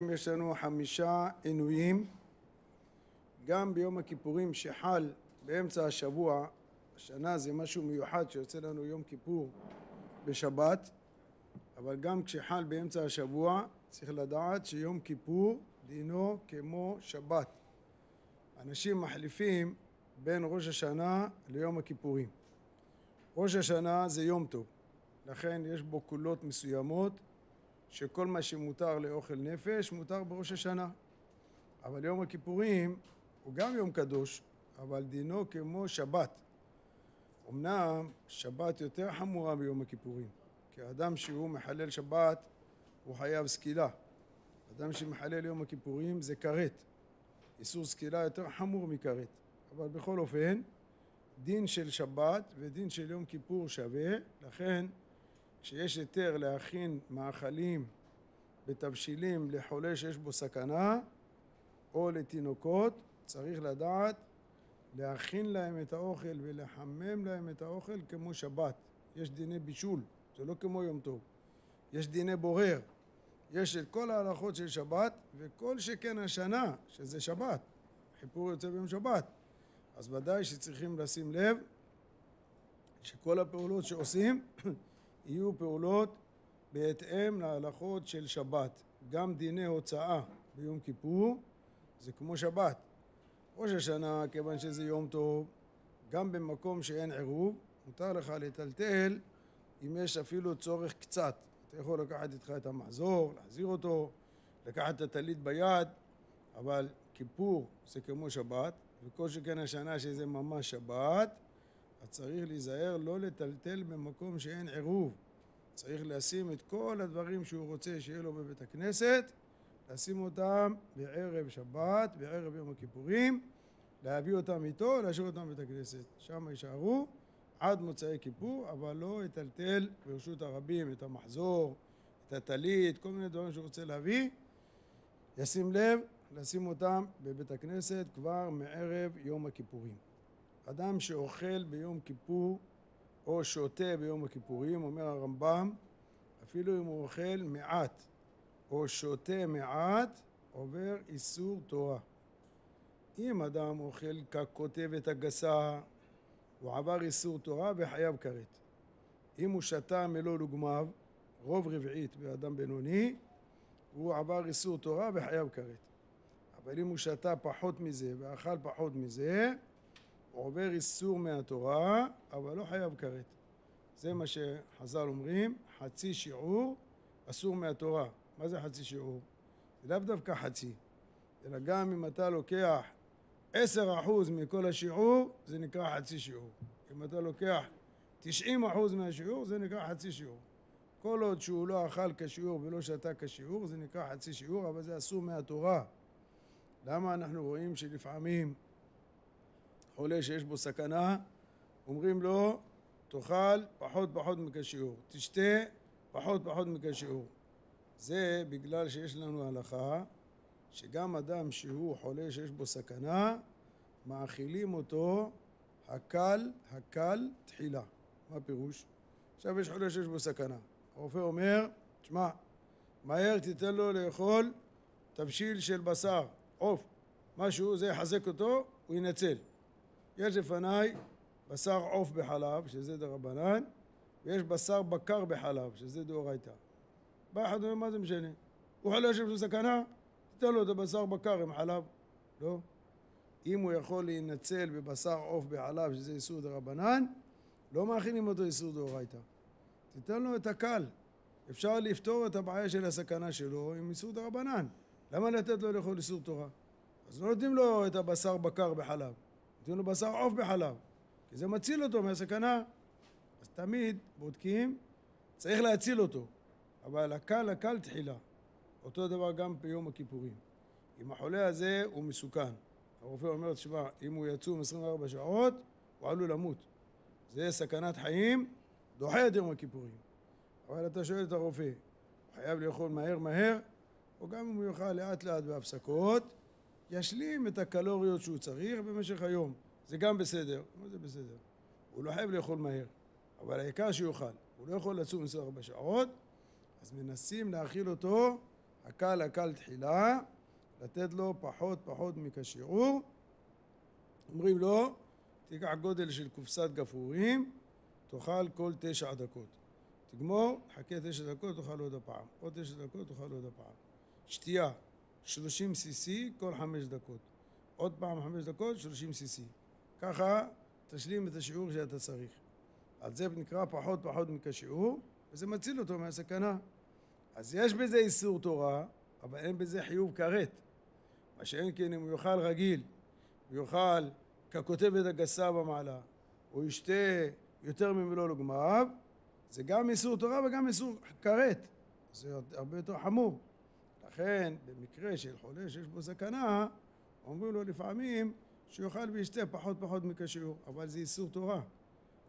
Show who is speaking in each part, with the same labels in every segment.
Speaker 1: יש לנו חמישה עינויים. גם ביום הכיפורים שחל באמצע השבוע השנה זה משהו מיוחד שיוצא לנו יום כיפור בשבת אבל גם כשחל באמצע השבוע צריך לדעת שיום כיפור דינו כמו שבת. אנשים מחליפים בין ראש השנה ליום הכיפורים. ראש השנה זה יום טוב לכן יש בו קולות מסוימות שכל מה שמותר לאוכל נפש מותר בראש השנה. אבל יום הכיפורים הוא גם יום קדוש אבל דינו כמו שבת. אמנם שבת יותר חמורה מיום הכיפורים כי האדם שהוא מחלל שבת הוא חייב סקילה. אדם שמחלל יום הכיפורים זה כרת. איסור סקילה יותר חמור מכרת. אבל בכל אופן דין של שבת ודין של יום כיפור שווה לכן כשיש היתר להכין מאכלים בתבשילים לחולה שיש בו סכנה או לתינוקות צריך לדעת להכין להם את האוכל ולחמם להם את האוכל כמו שבת. יש דיני בישול זה לא כמו יום טוב. יש דיני בורר. יש את כל ההלכות של שבת וכל שכן השנה שזה שבת חיפור יוצא ביום שבת. אז ודאי שצריכים לשים לב שכל הפעולות שעושים יהיו פעולות בהתאם להלכות של שבת. גם דיני הוצאה ביום כיפור זה כמו שבת. ראש השנה כיוון שזה יום טוב גם במקום שאין עירוב מותר לך לטלטל אם יש אפילו צורך קצת. אתה יכול לקחת איתך את המחזור, להחזיר אותו, לקחת את הטלית ביד אבל כיפור זה כמו שבת וכל שכן השנה שזה ממש שבת אז צריך להיזהר לא לטלטל במקום שאין עירוב. צריך לשים את כל הדברים שהוא רוצה שיהיה לו בבית הכנסת לשים אותם בערב שבת, בערב יום הכיפורים להביא אותם איתו, להשאיר אותם בבית הכנסת. שם יישארו עד מוצאי כיפור אבל לא יטלטל ברשות הרבים את המחזור, את הטלית, כל מיני דברים שהוא רוצה להביא. ישים לב לשים אותם בבית הכנסת כבר מערב יום הכיפורים אדם שאוכל ביום כיפור או שותה ביום הכיפורים, אומר הרמב"ם, אפילו אם הוא אוכל מעט או שותה מעט, עובר איסור תורה. אם אדם אוכל ככותבת הגסה, הוא עבר איסור תורה וחייב כרת. אם הוא שתה מלוא לוגמיו, רוב רביעית באדם בינוני, הוא עבר איסור תורה וחייב כרת. אבל אם הוא שתה פחות מזה ואכל פחות מזה, עובר איסור מהתורה, אבל לא חייב כרת. זה מה שחז"ל אומרים, חצי שיעור אסור מהתורה. מה זה חצי שיעור? זה לאו דווקא חצי, אלא גם אם אתה לוקח עשר אחוז מכל השיעור, זה נקרא חצי שיעור. אם אתה לוקח תשעים אחוז מהשיעור, זה נקרא חצי שיעור. כל עוד שהוא לא אכל כשיעור ולא שתה כשיעור, זה נקרא חצי שיעור, אבל זה אסור מהתורה. למה אנחנו רואים שלפעמים חולה שיש בו סכנה, אומרים לו תאכל פחות פחות מכשיעור, תשתה פחות פחות מכשיעור. זה בגלל שיש לנו הלכה שגם אדם שהוא חולה שיש בו סכנה, מאכילים אותו הקל הקל תחילה. מה הפירוש? עכשיו יש חולה שיש בו סכנה. הרופא אומר, תשמע, מהר תיתן לו לאכול תבשיל של בשר, עוף, משהו, זה יחזק אותו, הוא ינצל. יש לפניי בשר עוף בחלב, שזה דרבנן, ויש בשר בקר בחלב, שזה דאורייתא. בא אחד ואומר, מה זה משנה? הוא חולה שיש לו סכנה, תיתן לו את הבשר בקר עם חלב. לא. אם הוא יכול להינצל בבשר עוף בחלב, שזה איסור דרבנן, לא מאכילים אותו איסור דאורייתא. תיתן לו את הקל. אפשר לפתור את הבעיה של הסכנה שלו עם איסור דרבנן. למה לתת לו לאכול איסור תורה? אז לא נותנים לו את הבשר בקר בחלב, נותנים לו בשר עוף בחלב, כי זה מציל אותו מהסכנה. אז תמיד בודקים, צריך להציל אותו, אבל הקל הקל תחילה. אותו דבר גם ביום הכיפורים. אם החולה הזה הוא מסוכן, הרופא אומר, תשמע, אם הוא יצום 24 שעות, הוא עלול למות. זה סכנת חיים, דוחה את יום הכיפורים. אבל אתה שואל את הרופא, הוא חייב לאכול מהר מהר, או גם אם הוא יאכל לאט לאט בהפסקות, ישלים את הקלוריות שהוא צריך במשך היום. זה גם בסדר. מה זה בסדר? הוא לא חייב לאכול מהר, אבל העיקר שיאכל. הוא לא יכול לצום 24 שעות, אז מנסים להאכיל אותו הקל הקל תחילה, לתת לו פחות פחות מכשיעור. אומרים לו, תיקח גודל של קופסת גפרורים, תאכל כל תשע דקות. תגמור, חכה תשע דקות, תאכל עוד הפעם. עוד תשע דקות, תאכל עוד הפעם. שתייה, 30 cc כל חמש דקות. עוד פעם חמש דקות, 30 cc. ככה תשלים את השיעור שאתה צריך. אז זה נקרא פחות פחות מכשיעור, וזה מציל אותו מהסכנה. אז יש בזה איסור תורה, אבל אין בזה חיוב כרת. מה שאין כן אם הוא יאכל רגיל, הוא יאכל ככותבת הגסה במעלה, או ישתה יותר ממלוא לגמריו, זה גם איסור תורה וגם איסור כרת. זה הרבה יותר חמור. לכן, במקרה של חולה שיש בו סכנה, אומרים לו לפעמים שיאכל וישתה פחות פחות מכשיעור, אבל זה איסור תורה.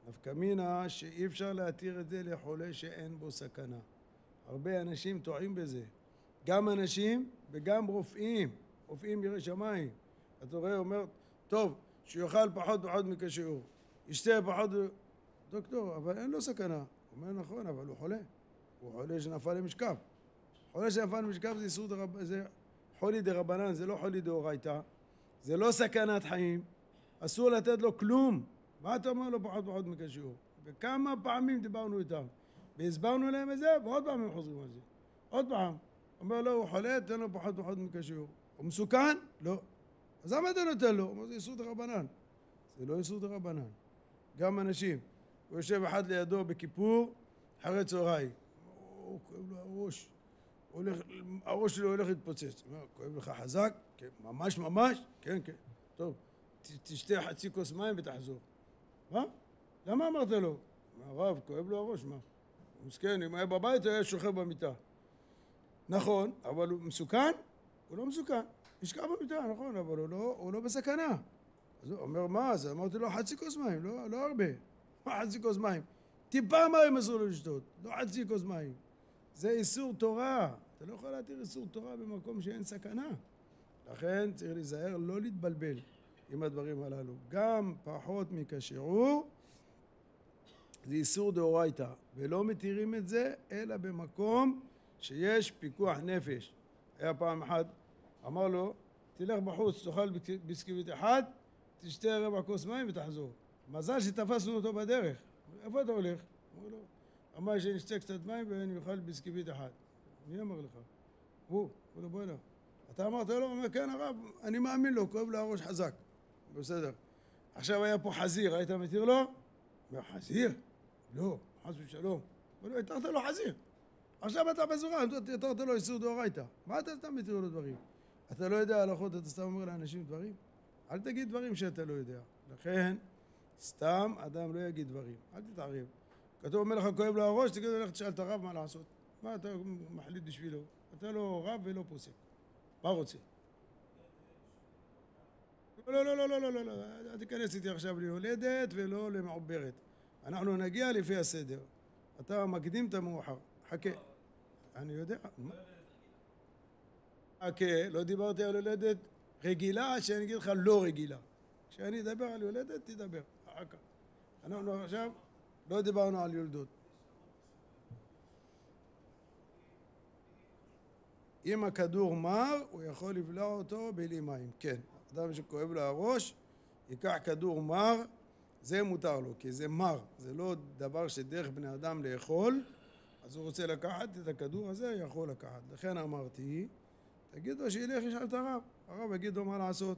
Speaker 1: נפקא מינה שאי אפשר להתיר את זה לחולה שאין בו סכנה. הרבה אנשים טועים בזה. גם אנשים וגם רופאים, רופאים יראי שמיים. אתה רואה, אומר, טוב, שיאכל פחות פחות מכשיעור, ישתה פחות... דוקטור, אבל אין לו סכנה. הוא אומר, נכון, אבל הוא חולה. הוא חולה שנפל למשכב. חולה שנפל למשכב זה איסור דרבנן, זה חולי דרבנן, זה לא חולי דאורייתא. זה לא סכנת חיים. אסור לתת לו כלום. מה אתה אומר לו פחות פחות מכשיעור? וכמה פעמים דיברנו איתם. והסברנו להם את זה, ועוד פעם הם חוזרים על זה. עוד פעם. אומר לו, הוא חולה, תן לו פחות פחות מכשיעור. הוא מסוכן? לא. אז למה אתה נותן לו? הוא אומר, זה איסור דרבנן. זה לא איסור דרבנן. גם אנשים. הוא יושב אחד לידו בכיפור, אחרי צהריים. הוא כואב לו הראש. הולך, הראש שלו הולך להתפוצץ. הוא אומר, כואב לך חזק? כן, ממש ממש? כן, כן. טוב, תשתה חצי כוס מים ותחזור. מה? למה אמרת לו? הרב, כואב לו הראש, מה? מסכן, אם היה בבית הוא היה שוכב במיטה. נכון, אבל הוא מסוכן? הוא לא מסוכן. ישכב במיטה, נכון, אבל הוא לא, הוא לא בסכנה. אז הוא אומר, מה? אז אמרתי לו חצי כוס מים, לא, לא הרבה. מה חצי כוס מים? טיפה מים אסור לו לשתות, לא חצי כוס מים. זה איסור תורה. אתה לא יכול להתיר איסור תורה במקום שאין סכנה. לכן צריך להיזהר לא להתבלבל עם הדברים הללו. גם פחות מכשיעור זה איסור דאורייתא, ולא מתירים את זה אלא במקום שיש פיקוח נפש. היה פעם אחת, אמר לו, תלך בחוץ, תאכל ביסקוויט אחד, תשתה רבע כוס מים ותחזור. מזל שתפסנו אותו בדרך. איפה אתה הולך? אמר לו, אמר שנשתה קצת מים ואני אוכל ביסקוויט אחד. מי אמר לך? הוא, אמר לו בוא'נה. אתה אמרת לו? הוא אומר, כן הרב, אני מאמין לו, כואב לו הראש חזק. בסדר. עכשיו היה פה חזיר, היית מתיר לו? אומר, חזיר? לא, חס ושלום. אבל התרת לו חזיר. עכשיו אתה בזורה, התרת לו איסור דאורייתא. מה אתה סתם מתיר לו דברים? אתה לא יודע הלכות, אתה סתם אומר לאנשים דברים? אל תגיד דברים שאתה לא יודע. לכן, סתם אדם לא יגיד דברים. אל תתערב. כתוב, אומר לך, כואב לו הראש, תגיד לו, לך תשאל את הרב מה לעשות. מה אתה מחליט בשבילו? אתה לא רב ולא פוסק. מה רוצה? לא, לא, לא, לא, לא, לא, לא, אל תיכנס איתי עכשיו ליולדת ולא למעוברת. אנחנו נגיע לפי הסדר. אתה מקדים את המאוחר. חכה. אני יודע. חכה, לא דיברתי על יולדת רגילה, שאני אגיד לך לא רגילה. כשאני אדבר על יולדת, תדבר. אחר כך. אנחנו עכשיו לא דיברנו על יולדות. אם הכדור מר, הוא יכול לבלוע אותו בלי מים. כן, אדם שכואב לו הראש, ייקח כדור מר, זה מותר לו, כי זה מר, זה לא דבר שדרך בני אדם לאכול, אז הוא רוצה לקחת את הכדור הזה, יכול לקחת. לכן אמרתי, תגיד לו שילך ישאל את הרב, הרב יגיד לו מה לעשות.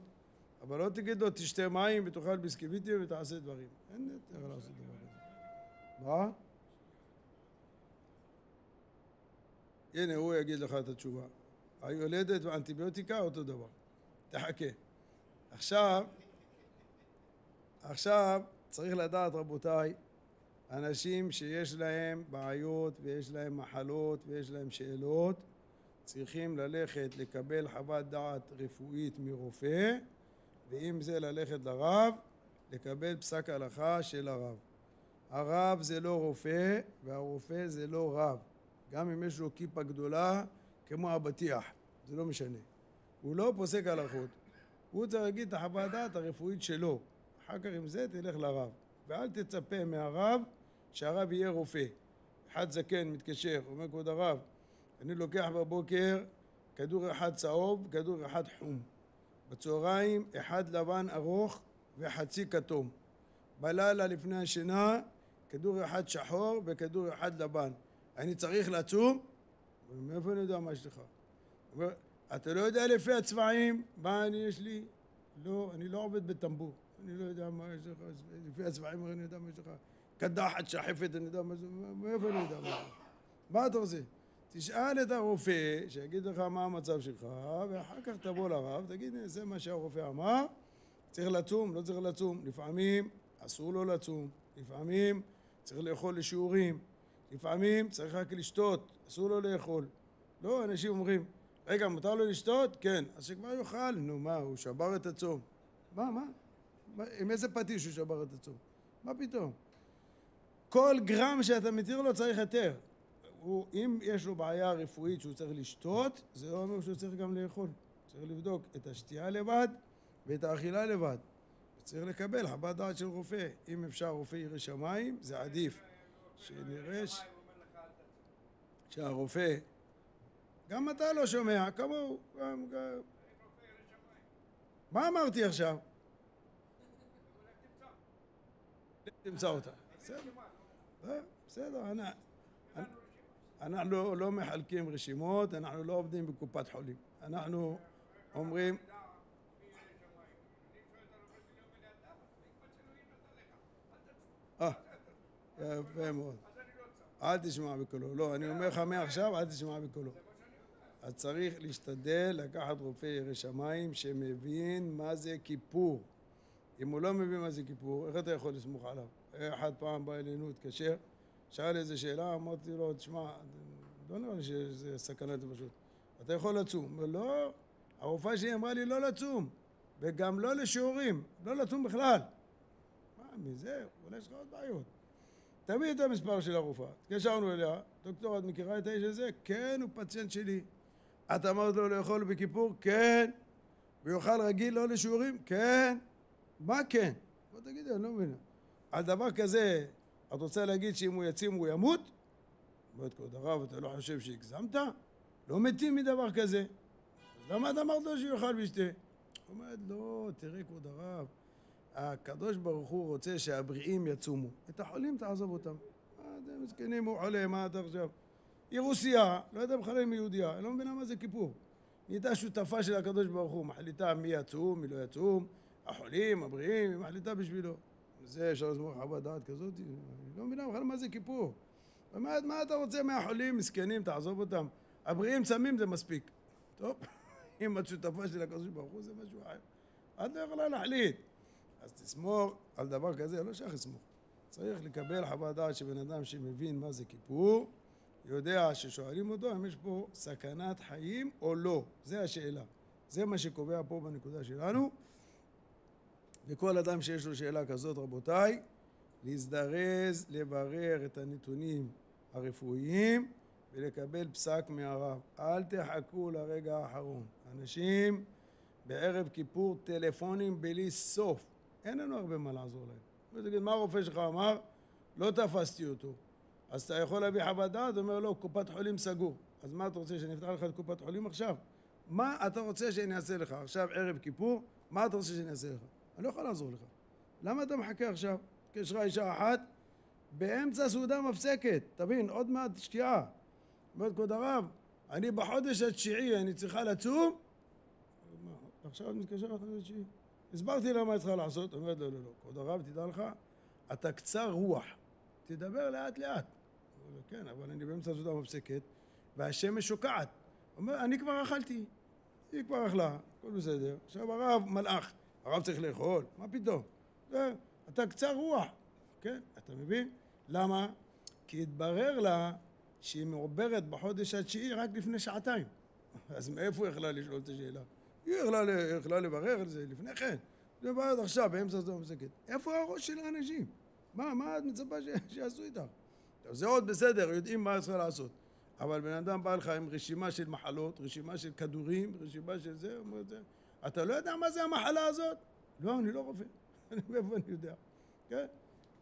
Speaker 1: אבל לא תגיד לו תשתה מים ותאכל ביסקוויטים ותעשה דברים. אין יותר לעשות דבר כזה. מה? הנה, הוא יגיד לך את התשובה. היולדת ואנטיביוטיקה אותו דבר. תחכה. עכשיו, עכשיו צריך לדעת רבותיי, אנשים שיש להם בעיות ויש להם מחלות ויש להם שאלות צריכים ללכת לקבל חוות דעת רפואית מרופא ואם זה ללכת לרב לקבל פסק הלכה של הרב. הרב זה לא רופא והרופא זה לא רב גם אם יש לו כיפה גדולה כמו אבטיח, זה לא משנה. הוא לא פוסק הלכות. הוא צריך להגיד את החוות דעת הרפואית שלו. אחר כך עם זה תלך לרב. ואל תצפה מהרב שהרב יהיה רופא. אחד זקן מתקשר, אומר כבוד הרב, אני לוקח בבוקר כדור אחד צהוב, כדור אחד חום. בצהריים אחד לבן ארוך וחצי כתום. בלילה לפני השינה כדור אחד שחור וכדור אחד לבן. אני צריך לצום? מאיפה אני יודע מה יש לך? אומר, אתה לא יודע לפי הצבעים מה אני יש לי? לא, אני לא עובד בטמבור. אני לא יודע מה יש לך, לפי הצבעים אני יודע מה יש לך. קדחת, שחפת, אני יודע מה זה, מאיפה אני יודע מה? מה אתה רוצה? תשאל את הרופא, שיגיד לך מה המצב שלך, ואחר כך תבוא לרב, תגיד, זה מה שהרופא אמר, צריך לצום, לא צריך לצום. לפעמים אסור לו לצום, לפעמים צריך לאכול לשיעורים, לפעמים צריך רק לשתות, אסור לו לאכול. לא, אנשים אומרים, רגע, מותר לו לשתות? כן. אז שכבר יאכל, נו מה, הוא שבר את הצום. מה, מה? מה עם איזה פטיש הוא שבר את הצום? מה פתאום? כל גרם שאתה מתיר לו צריך היתר. הוא, אם יש לו בעיה רפואית שהוא צריך לשתות, זה לא אומר שהוא צריך גם לאכול. צריך לבדוק את השתייה לבד ואת האכילה לבד. צריך לקבל חוות דעת של רופא. אם אפשר רופא ירא שמיים, זה עדיף. שנראה. שהרופא, גם אתה לא שומע, כמוהו, גם. מה אמרתי עכשיו? תמצא אותה. בסדר, אנחנו לא מחלקים רשימות, אנחנו לא עובדים בקופת חולים. אנחנו אומרים... אה, יפה מאוד. אל תשמע בקולו. לא, אני אומר לך מעכשיו, אל תשמע בקולו. אז צריך להשתדל לקחת רופא ירא שמיים שמבין מה זה כיפור. אם הוא לא מבין מה זה כיפור, איך אתה יכול לסמוך עליו? אחד פעם בא אלינו, התקשר, שאל איזה שאלה, אמרתי לו, תשמע, לא נראה לי שזה סכנת פשוט. אתה יכול לצום. הוא אומר, לא, הרופאה שלי אמרה לי לא לצום, וגם לא לשיעורים, לא לצום בכלל. מה, מזה? אולי יש לך עוד בעיות. תביא את המספר של הרופאה. התקשרנו אליה, דוקטור, את מכירה את האיש הזה? כן, הוא פציינט שלי. את אמרת לו לאכול בכיפור? כן. ויאכל רגיל לא לשיעורים? כן. מה כן? בוא תגידי, אני לא מבין. על דבר כזה, את רוצה להגיד שאם הוא יצים הוא ימות? אומרת כבוד הרב, אתה לא חושב שהגזמת? לא מתים מדבר כזה. אז למה את אמרת לו שיאכל וישתה? אומרת, לא, תראה כבוד הרב, הקדוש ברוך הוא רוצה שהבריאים יצומו. את החולים תעזוב אותם. מה אתם מסכנים, הוא חולה, מה אתה עכשיו? היא רוסייה, לא יודע בכלל אם היא יהודייה, היא לא מבינה מה זה כיפור. נהייתה שותפה של הקדוש ברוך הוא, מחליטה מי יצום, מי לא יצום, החולים, הבריאים, היא מחליטה בשבילו. זה אפשר לסמוך חוות דעת כזאת? היא לא מבינה בכלל מה זה כיפור. אומרת, מה אתה רוצה מהחולים, מסכנים, תעזוב אותם. הבריאים צמים זה מספיק. טוב, אם את שותפה של הקדוש ברוך הוא זה משהו אחר. את לא יכולה להחליט. אז תסמוך על דבר כזה, לא שייך לסמוך. צריך לקבל חוות דעת של בן אדם שמבין מה זה כיפור, יודע ששואלים אותו אם יש פה סכנת חיים או לא. זה השאלה. זה מה שקובע פה בנקודה שלנו. וכל אדם שיש לו שאלה כזאת, רבותיי, להזדרז לברר את הנתונים הרפואיים ולקבל פסק מהרב. אל תחכו לרגע האחרון. אנשים בערב כיפור טלפונים בלי סוף. אין לנו הרבה מה לעזור להם. תגיד, מה הרופא שלך אמר? לא תפסתי אותו. אז אתה יכול להביא חוות דעת? אומר, לא, קופת חולים סגור. אז מה אתה רוצה, שאני אפתח לך את קופת חולים עכשיו? מה אתה רוצה שאני אעשה לך? עכשיו ערב כיפור, מה אתה רוצה שאני אעשה לך? אני לא יכול לעזור לך. למה אתה מחכה עכשיו? התקשרה אישה אחת, באמצע סעודה מפסקת, תבין, עוד מעט שקיעה. אומרת, כבוד הרב, אני בחודש התשיעי, אני צריכה לצום? עכשיו את מתקשרת לחודש התשיעי. הסברתי לה מה צריכה לעשות, אומרת לו, לא, לא, לא, כבוד הרב, תדע לך, אתה קצר רוח, תדבר לאט לאט. אומר כן, אבל אני באמצע סעודה מפסקת, והשמש שוקעת. אומר, אני כבר אכלתי, היא כבר אכלה, הכל בסדר. עכשיו הרב מלאך, הרב צריך לאכול, מה פתאום? אתה קצר רוח, כן, אתה מבין? למה? כי התברר לה שהיא מעוברת בחודש התשיעי רק לפני שעתיים. אז מאיפה היא יכלה לשאול את השאלה? היא יכלה, יכלה לברר על זה לפני כן. זה בא עד עכשיו, באמצע זאת המפסקת. איפה הראש של האנשים? מה, מה את מצפה ש... שיעשו איתך? זה עוד בסדר, יודעים מה צריך לעשות. אבל בן אדם בא לך עם רשימה של מחלות, רשימה של כדורים, רשימה של זה, אומר זה. אתה לא יודע מה זה המחלה הזאת? לא, אני לא רופא. מאיפה אני יודע? כן?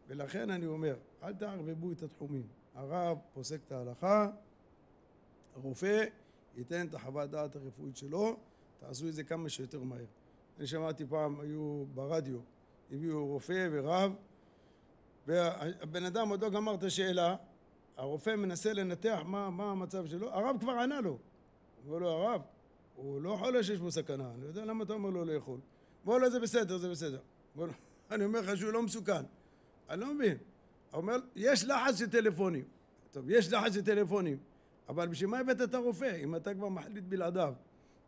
Speaker 1: ולכן אני אומר, אל תערבבו את התחומים. הרב פוסק את ההלכה, הרופא ייתן את החוות דעת הרפואית שלו, תעשו את זה כמה שיותר מהר. אני שמעתי פעם, היו ברדיו, הביאו רופא ורב, והבן אדם עוד לא גמר את השאלה, הרופא מנסה לנתח מה, מה המצב שלו, הרב כבר ענה לו. אומר לו, הרב, הוא לא חולה שיש בו סכנה, אני יודע למה אתה אומר לו לאכול. אומר לו, זה בסדר, זה בסדר. לו, אני אומר לך שהוא לא מסוכן. אני לא מבין. אומר, יש לחץ של טלפונים. טוב, יש לחץ של טלפונים, אבל בשביל מה הבאת את הרופא, אם אתה כבר מחליט בלעדיו?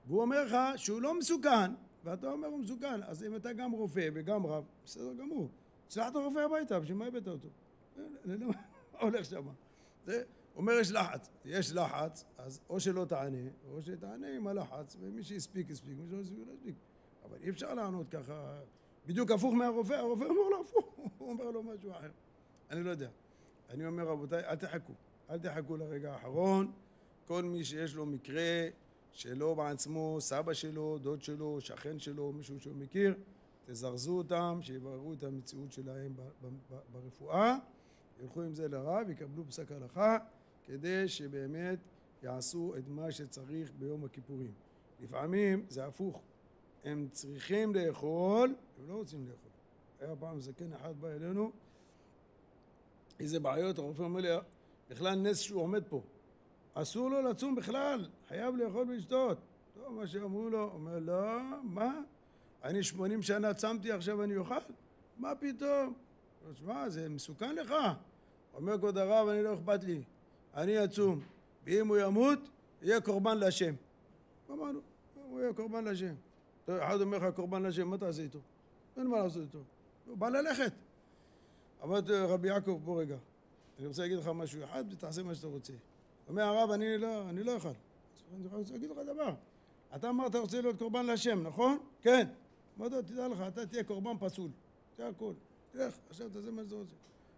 Speaker 1: והוא אומר לך שהוא לא מסוכן, ואתה אומר הוא מסוכן, אז אם אתה גם רופא וגם רב, בסדר גמור. שלח את הרופא הביתה, בשביל מה הבאת אותו? אני לא הולך שם. אומר יש לחץ, יש לחץ, אז או שלא תענה, או שתענה עם הלחץ, ומי שהספיק הספיק, מי שלא הספיק לא הספיק. אבל אי אפשר לענות ככה, בדיוק הפוך מהרופא, הרופא אומר לו הפוך, הוא אומר לו משהו אחר. אני לא יודע. אני אומר רבותיי, אל תחכו, אל תחכו לרגע האחרון. כל מי שיש לו מקרה שלו בעצמו, סבא שלו, דוד שלו, שכן שלו, מישהו שהוא מכיר, תזרזו אותם, שיבררו את המציאות שלהם ברפואה, ילכו עם זה לרב, יקבלו פסק הלכה, כדי שבאמת יעשו את מה שצריך ביום הכיפורים. לפעמים זה הפוך, הם צריכים לאכול, הם לא רוצים לאכול. היה פעם זקן אחד בא אלינו, איזה בעיות, הרופא אומר לי, בכלל נס שהוא עומד פה. אסור לו לצום בכלל, חייב לאכול ולשתות. טוב, מה שאמרו לו, אומר, לא, מה? אני שמונים שנה צמתי, עכשיו אני אוכל? מה פתאום? תשמע, זה מסוכן לך. אומר כבוד הרב, אני לא אכפת לי, אני אצום, ואם הוא ימות, יהיה קורבן להשם. אמרנו, הוא יהיה קורבן להשם. אחד אומר לך קורבן להשם, מה תעשה איתו? אין מה לעשות איתו. הוא בא ללכת. אמרתי רבי יעקב, בוא רגע, אני רוצה להגיד לך משהו אחד ותעשה מה שאתה רוצה. אומר הרב, אני לא, אני לא יכול. אני רוצה להגיד לך דבר. אתה אמרת, רוצה להיות קורבן להשם, נכון? כן. אמרתי תדע לך, אתה תהיה קורבן פסול. זה הכל. תלך, עכשיו תעשה מה שאתה רוצה.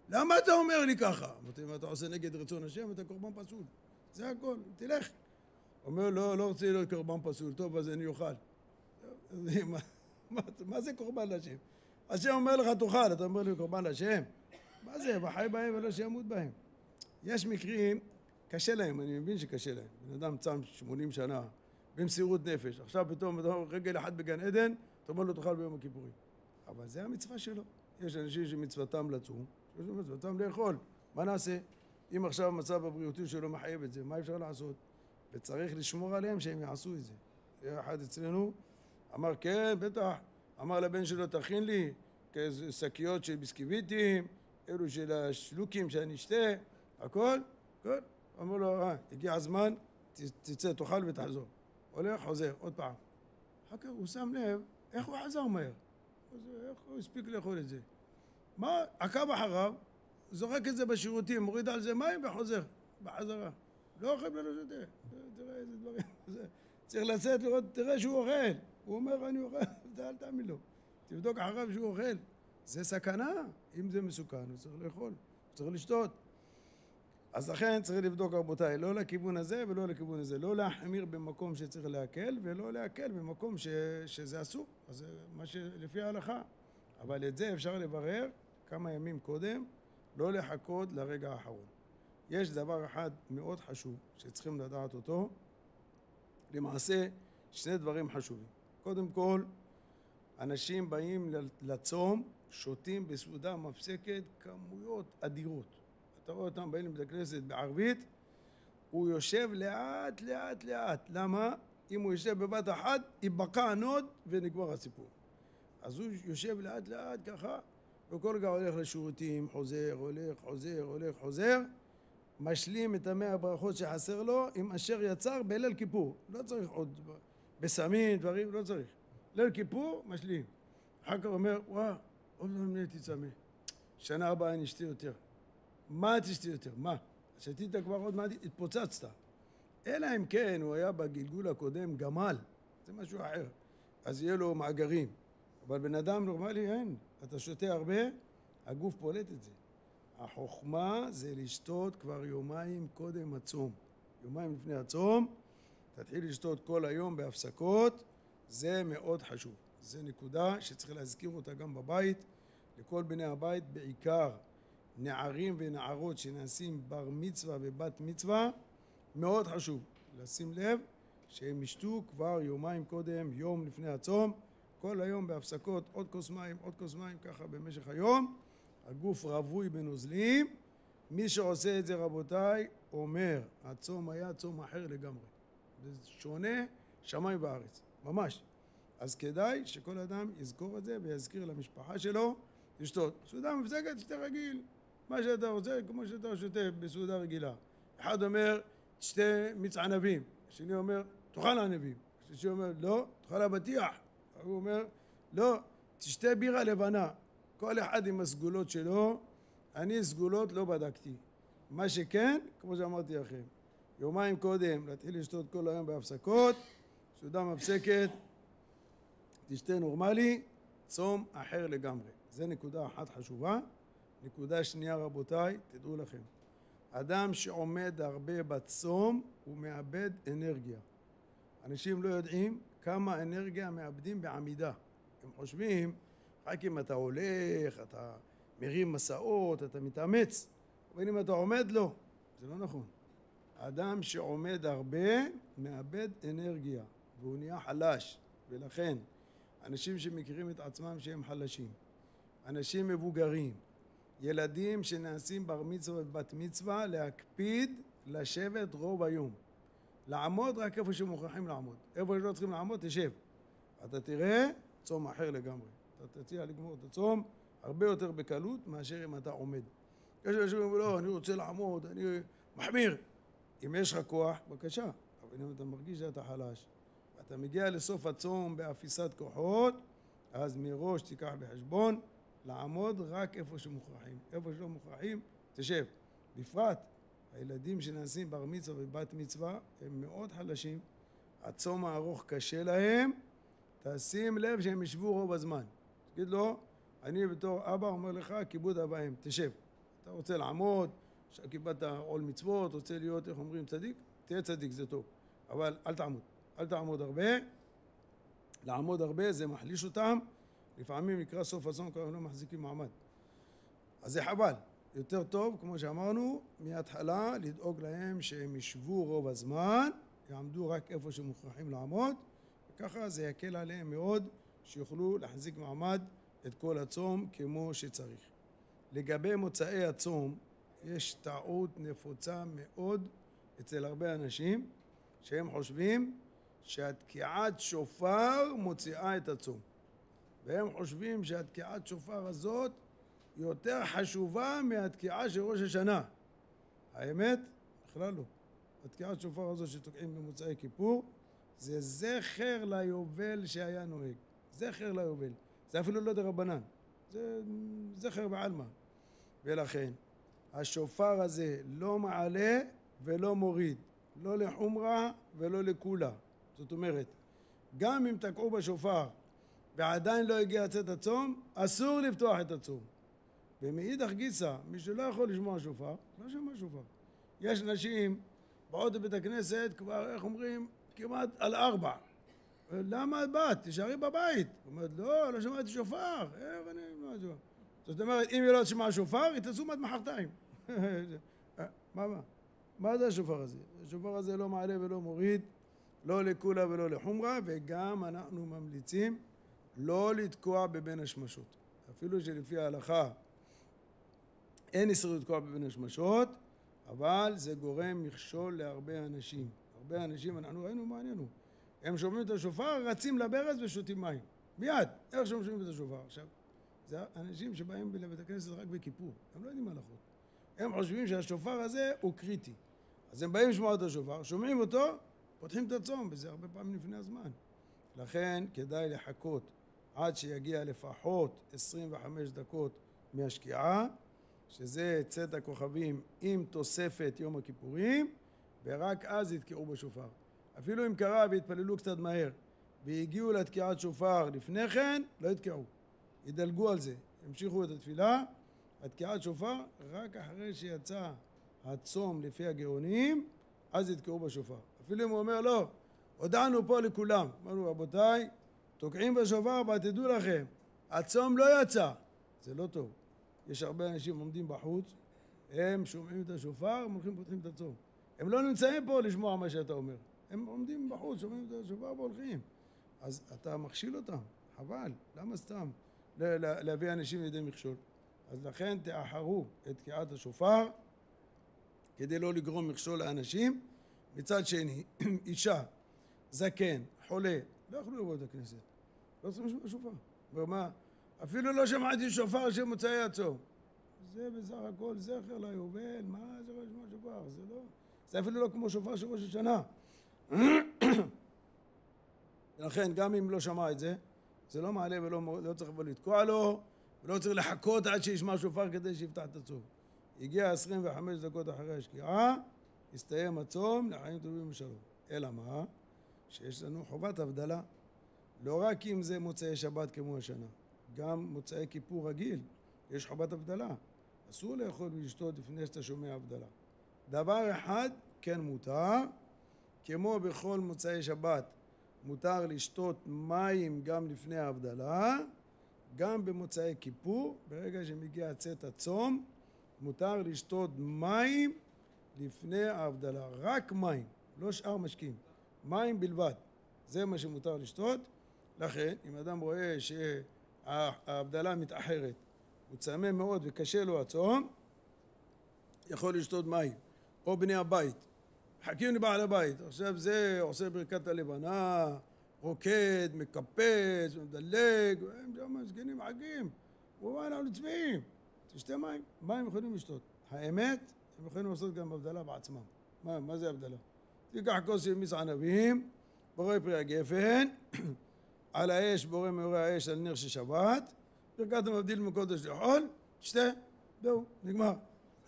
Speaker 1: למה אתה אומר לי ככה? אמרתי, אם אתה עושה נגד רצון השם, אתה קורבן פסול. זה הכל, תלך. אומר, לא, לא רוצה להיות קורבן פסול. טוב, אז אני אוכל. מה זה קורבן להשם? השם אומר לך תאכל, אתה אומר לי קורבן להשם? מה זה, וחי בהם ולא שימות בהם. יש מקרים, קשה להם, אני מבין שקשה להם. בן אדם צם 80 שנה, במסירות נפש, עכשיו פתאום רגל אחת בגן עדן, אתה אומר לו תאכל ביום הכיפורים. אבל זה המצווה שלו. יש אנשים שמצוותם לצום, יש מצוותם לאכול. מה נעשה? אם עכשיו המצב הבריאותי שלו מחייב את זה, מה אפשר לעשות? וצריך לשמור עליהם שהם יעשו את זה. אחד אצלנו, אמר כן, בטח, אמר לבן שלו תכין לי שקיות של ביסקיביטים, אלו של השלוקים שאני אשתה, הכל, הכל. אמרו לו, אה, הגיע הזמן, תצא, תאכל ותחזור. הולך, חוזר, עוד פעם. אחר כך הוא שם לב, איך הוא חזר מהר? איך הוא הספיק לאכול את זה? מה, עקב אחריו, זורק את זה בשירותים, מוריד על זה מים וחוזר בחזרה. לא אוכל ולא שותה. תראה איזה דברים. צריך לצאת לראות, תראה שהוא אוכל. הוא אומר, אני אוכל, אל תאמין לו. תבדוק אחריו שהוא אוכל. זה סכנה. אם זה מסוכן, הוא צריך לאכול, הוא צריך לשתות. אז לכן צריך לבדוק רבותיי, לא לכיוון הזה ולא לכיוון הזה, לא להחמיר במקום שצריך להקל ולא להקל במקום ש, שזה אסור, אז זה מה שלפי ההלכה, אבל את זה אפשר לברר כמה ימים קודם, לא לחכות לרגע האחרון. יש דבר אחד מאוד חשוב שצריכים לדעת אותו, למעשה שני דברים חשובים. קודם כל, אנשים באים לצום, שותים בסעודה מפסקת כמויות אדירות. אתה רואה אותם באים לבית הכנסת בערבית, הוא יושב לאט לאט לאט. למה? אם הוא יושב בבת אחת, ייבקע הנאד ונגמר הסיפור. אז הוא יושב לאט לאט ככה, וכל רגע הולך לשירותים, חוזר, הולך, חוזר, הולך, חוזר, משלים את המאה הברכות שחסר לו עם אשר יצר בליל כיפור. לא צריך עוד בסמים, דברים, לא צריך. ליל כיפור, משלים. אחר כך אומר, וואה, עוד לא נהייתי צמא. שנה הבאה אני אשתה יותר. מה תשתה יותר? מה? שתית כבר עוד מעט, התפוצצת. אלא אם כן הוא היה בגלגול הקודם גמל, זה משהו אחר. אז יהיה לו מאגרים. אבל בן אדם נורמלי אין. אתה שותה הרבה, הגוף פולט את זה. החוכמה זה לשתות כבר יומיים קודם הצום. יומיים לפני הצום, תתחיל לשתות כל היום בהפסקות, זה מאוד חשוב. זו נקודה שצריך להזכיר אותה גם בבית, לכל בני הבית, בעיקר נערים ונערות שנעשים בר מצווה ובת מצווה, מאוד חשוב לשים לב שהם ישתו כבר יומיים קודם, יום לפני הצום, כל היום בהפסקות, עוד כוס מים, עוד כוס מים, ככה במשך היום. הגוף רווי בנוזלים. מי שעושה את זה רבותיי, אומר, הצום היה צום אחר לגמרי. זה שונה שמיים וארץ, ממש. אז כדאי שכל אדם יזכור את זה ויזכיר למשפחה שלו לשתות. סעודה מפסקת, תשתה רגיל, מה שאתה רוצה, כמו שאתה שותה בסעודה רגילה. אחד אומר, תשתה מיץ ענבים, השני אומר, תאכל ענבים. השני אומר, לא, תאכל אבטיח. הוא אומר, לא, תשתה בירה לבנה. כל אחד עם הסגולות שלו, אני סגולות לא בדקתי. מה שכן, כמו שאמרתי לכם, יומיים קודם להתחיל לשתות כל היום בהפסקות, סעודה מפסקת, תשתה נורמלי, צום אחר לגמרי. זה נקודה אחת חשובה. נקודה שנייה רבותיי, תדעו לכם, אדם שעומד הרבה בצום הוא מאבד אנרגיה. אנשים לא יודעים כמה אנרגיה מאבדים בעמידה. הם חושבים רק אם אתה הולך, אתה מרים מסעות, אתה מתאמץ, אבל אם אתה עומד לא, זה לא נכון. אדם שעומד הרבה מאבד אנרגיה והוא נהיה חלש ולכן אנשים שמכירים את עצמם שהם חלשים, אנשים מבוגרים, ילדים שנעשים בר מצווה ובת מצווה להקפיד לשבת רוב היום. לעמוד רק איפה שמוכרחים לעמוד. איפה שלא צריכים לעמוד תשב. אתה תראה צום אחר לגמרי. אתה תציע לגמור את הצום הרבה יותר בקלות מאשר אם אתה עומד. יש אנשים שאומרים לא אני רוצה לעמוד אני מחמיר. אם יש לך כוח בבקשה. אבל אם אתה מרגיש שאתה חלש ואתה מגיע לסוף הצום באפיסת כוחות אז מראש תיקח בחשבון לעמוד רק איפה שמוכרחים. איפה שלא מוכרחים, תשב. בפרט, הילדים שנעשים בר מצווה ובת מצווה הם מאוד חלשים, הצום הארוך קשה להם, תשים לב שהם ישבו רוב הזמן. תגיד לו, אני בתור אבא אומר לך, כיבוד אב ואם, תשב. אתה רוצה לעמוד, קיבלת עול מצוות, רוצה להיות, איך אומרים, צדיק? תהיה צדיק, זה טוב. אבל אל תעמוד. אל תעמוד הרבה. לעמוד הרבה זה מחליש אותם, לפעמים לקראת סוף הצום כבר לא מחזיקים מעמד. אז זה חבל. יותר טוב, כמו שאמרנו, מההתחלה לדאוג להם שהם ישבו רוב הזמן, יעמדו רק איפה שמוכרחים לעמוד, וככה זה יקל עליהם מאוד שיוכלו להחזיק מעמד את כל הצום כמו שצריך. לגבי מוצאי הצום, יש טעות נפוצה מאוד אצל הרבה אנשים שהם חושבים שהתקיעת שופר מוציאה את הצום. והם חושבים שהתקיעת שופר הזאת יותר חשובה מהתקיעה של ראש השנה. האמת? בכלל לא. התקיעת שופר הזאת שתוקעים במוצאי כיפור זה זכר ליובל שהיה נוהג. זכר ליובל. זה אפילו לא דרבנן. זה זכר בעלמא. ולכן השופר הזה לא מעלה ולא מוריד. לא לחומרה ולא לקולה. זאת אומרת, גם אם תקעו בשופר ועדיין לא הגיע לצאת הצום, אסור לפתוח את הצום. ומאידך גיסא, מי שלא יכול לשמוע שופר, לא שומע שופר. יש אנשים באות לבית הכנסת כבר, איך אומרים, כמעט על ארבע. למה את באת? תישארי בבית. היא אומרת, לא, לא שמעתי שופר. איך אני לא שופר? זאת אומרת, אם היא לא תשמע שופר, היא תצום עד מחרתיים. מה, מה? מה זה השופר הזה? השופר הזה לא מעלה ולא מוריד, לא לקולה ולא לחומרה, וגם אנחנו ממליצים לא לתקוע בבין השמשות. אפילו שלפי ההלכה אין איסור לתקוע בבין השמשות, אבל זה גורם מכשול להרבה אנשים. הרבה אנשים, אנחנו ראינו מה עניינו. הם שומעים את השופר, רצים לברז ושותים מים. מיד, איך שהם שומעים את השופר. עכשיו, זה אנשים שבאים לבית הכנסת רק בכיפור, הם לא יודעים הלכות. הם חושבים שהשופר הזה הוא קריטי. אז הם באים לשמוע את השופר, שומעים אותו, פותחים את הצום, וזה הרבה פעמים לפני הזמן. לכן כדאי לחכות עד שיגיע לפחות 25 דקות מהשקיעה, שזה צאת הכוכבים עם תוספת יום הכיפורים, ורק אז יתקעו בשופר. אפילו אם קרה והתפללו קצת מהר והגיעו לתקיעת שופר לפני כן, לא יתקעו. ידלגו על זה, ימשיכו את התפילה. התקיעת שופר רק אחרי שיצא הצום לפי הגאונים, אז יתקעו בשופר. אפילו אם הוא אומר לא, הודענו פה לכולם. אמרנו רבותיי, תוקעים בשופר ותדעו לכם, הצום לא יצא. זה לא טוב. יש הרבה אנשים עומדים בחוץ, הם שומעים את השופר, הם הולכים ופותחים את הצום. הם לא נמצאים פה לשמוע מה שאתה אומר. הם עומדים בחוץ, שומעים את השופר והולכים. אז אתה מכשיל אותם, חבל, למה סתם להביא אנשים לידי מכשול? אז לכן תאחרו את תקיעת השופר כדי לא לגרום מכשול לאנשים. מצד שני, אישה, זקן, חולה, לא יכלו לבוא את הכנסת. לא צריכים לשמוע שופר. ומה? אפילו לא שמעתי שופר של מוצאי הצום. זה בסך הכל זכר ליובל, מה זה ראש לשמוע שופר? זה לא... זה אפילו לא כמו שופר של ראש השנה. ולכן גם אם לא שמע את זה, זה לא מעלה ולא לא צריך אבל לתקוע לו, ולא צריך לחכות עד שישמע שופר כדי שיפתח את הצום. הגיע 25 דקות אחרי השקיעה, הסתיים הצום לחיים טובים ושלום. אלא מה? שיש לנו חובת הבדלה. לא רק אם זה מוצאי שבת כמו השנה, גם מוצאי כיפור רגיל, יש חובת הבדלה. אסור לאכול ולשתות לפני שאתה שומע הבדלה. דבר אחד כן מותר, כמו בכל מוצאי שבת מותר לשתות מים גם לפני ההבדלה, גם במוצאי כיפור, ברגע שמגיע צאת הצום, מותר לשתות מים לפני ההבדלה, רק מים, לא שאר משקים, מים בלבד, זה מה שמותר לשתות, לכן אם אדם רואה שההבדלה מתאחרת, הוא צמא מאוד וקשה לו הצום, יכול לשתות מים, או בני הבית, מחכים לבעל הבית, עכשיו זה עושה ברכת הלבנה, רוקד, מקפץ, מדלג, הם שם זקנים מחכים, הוא אומר אנחנו צמאים, תשתה מים, מים יכולים לשתות, האמת הם יכולים לעשות גם הבדלה בעצמם. מה, מה זה הבדלה? תיקח כוס של מיס ענבים, בורא פרי הגפן, על האש בורא מאורי האש על נר של שבת, ברכת המבדיל מקודש לחול, תשתה, זהו, נגמר.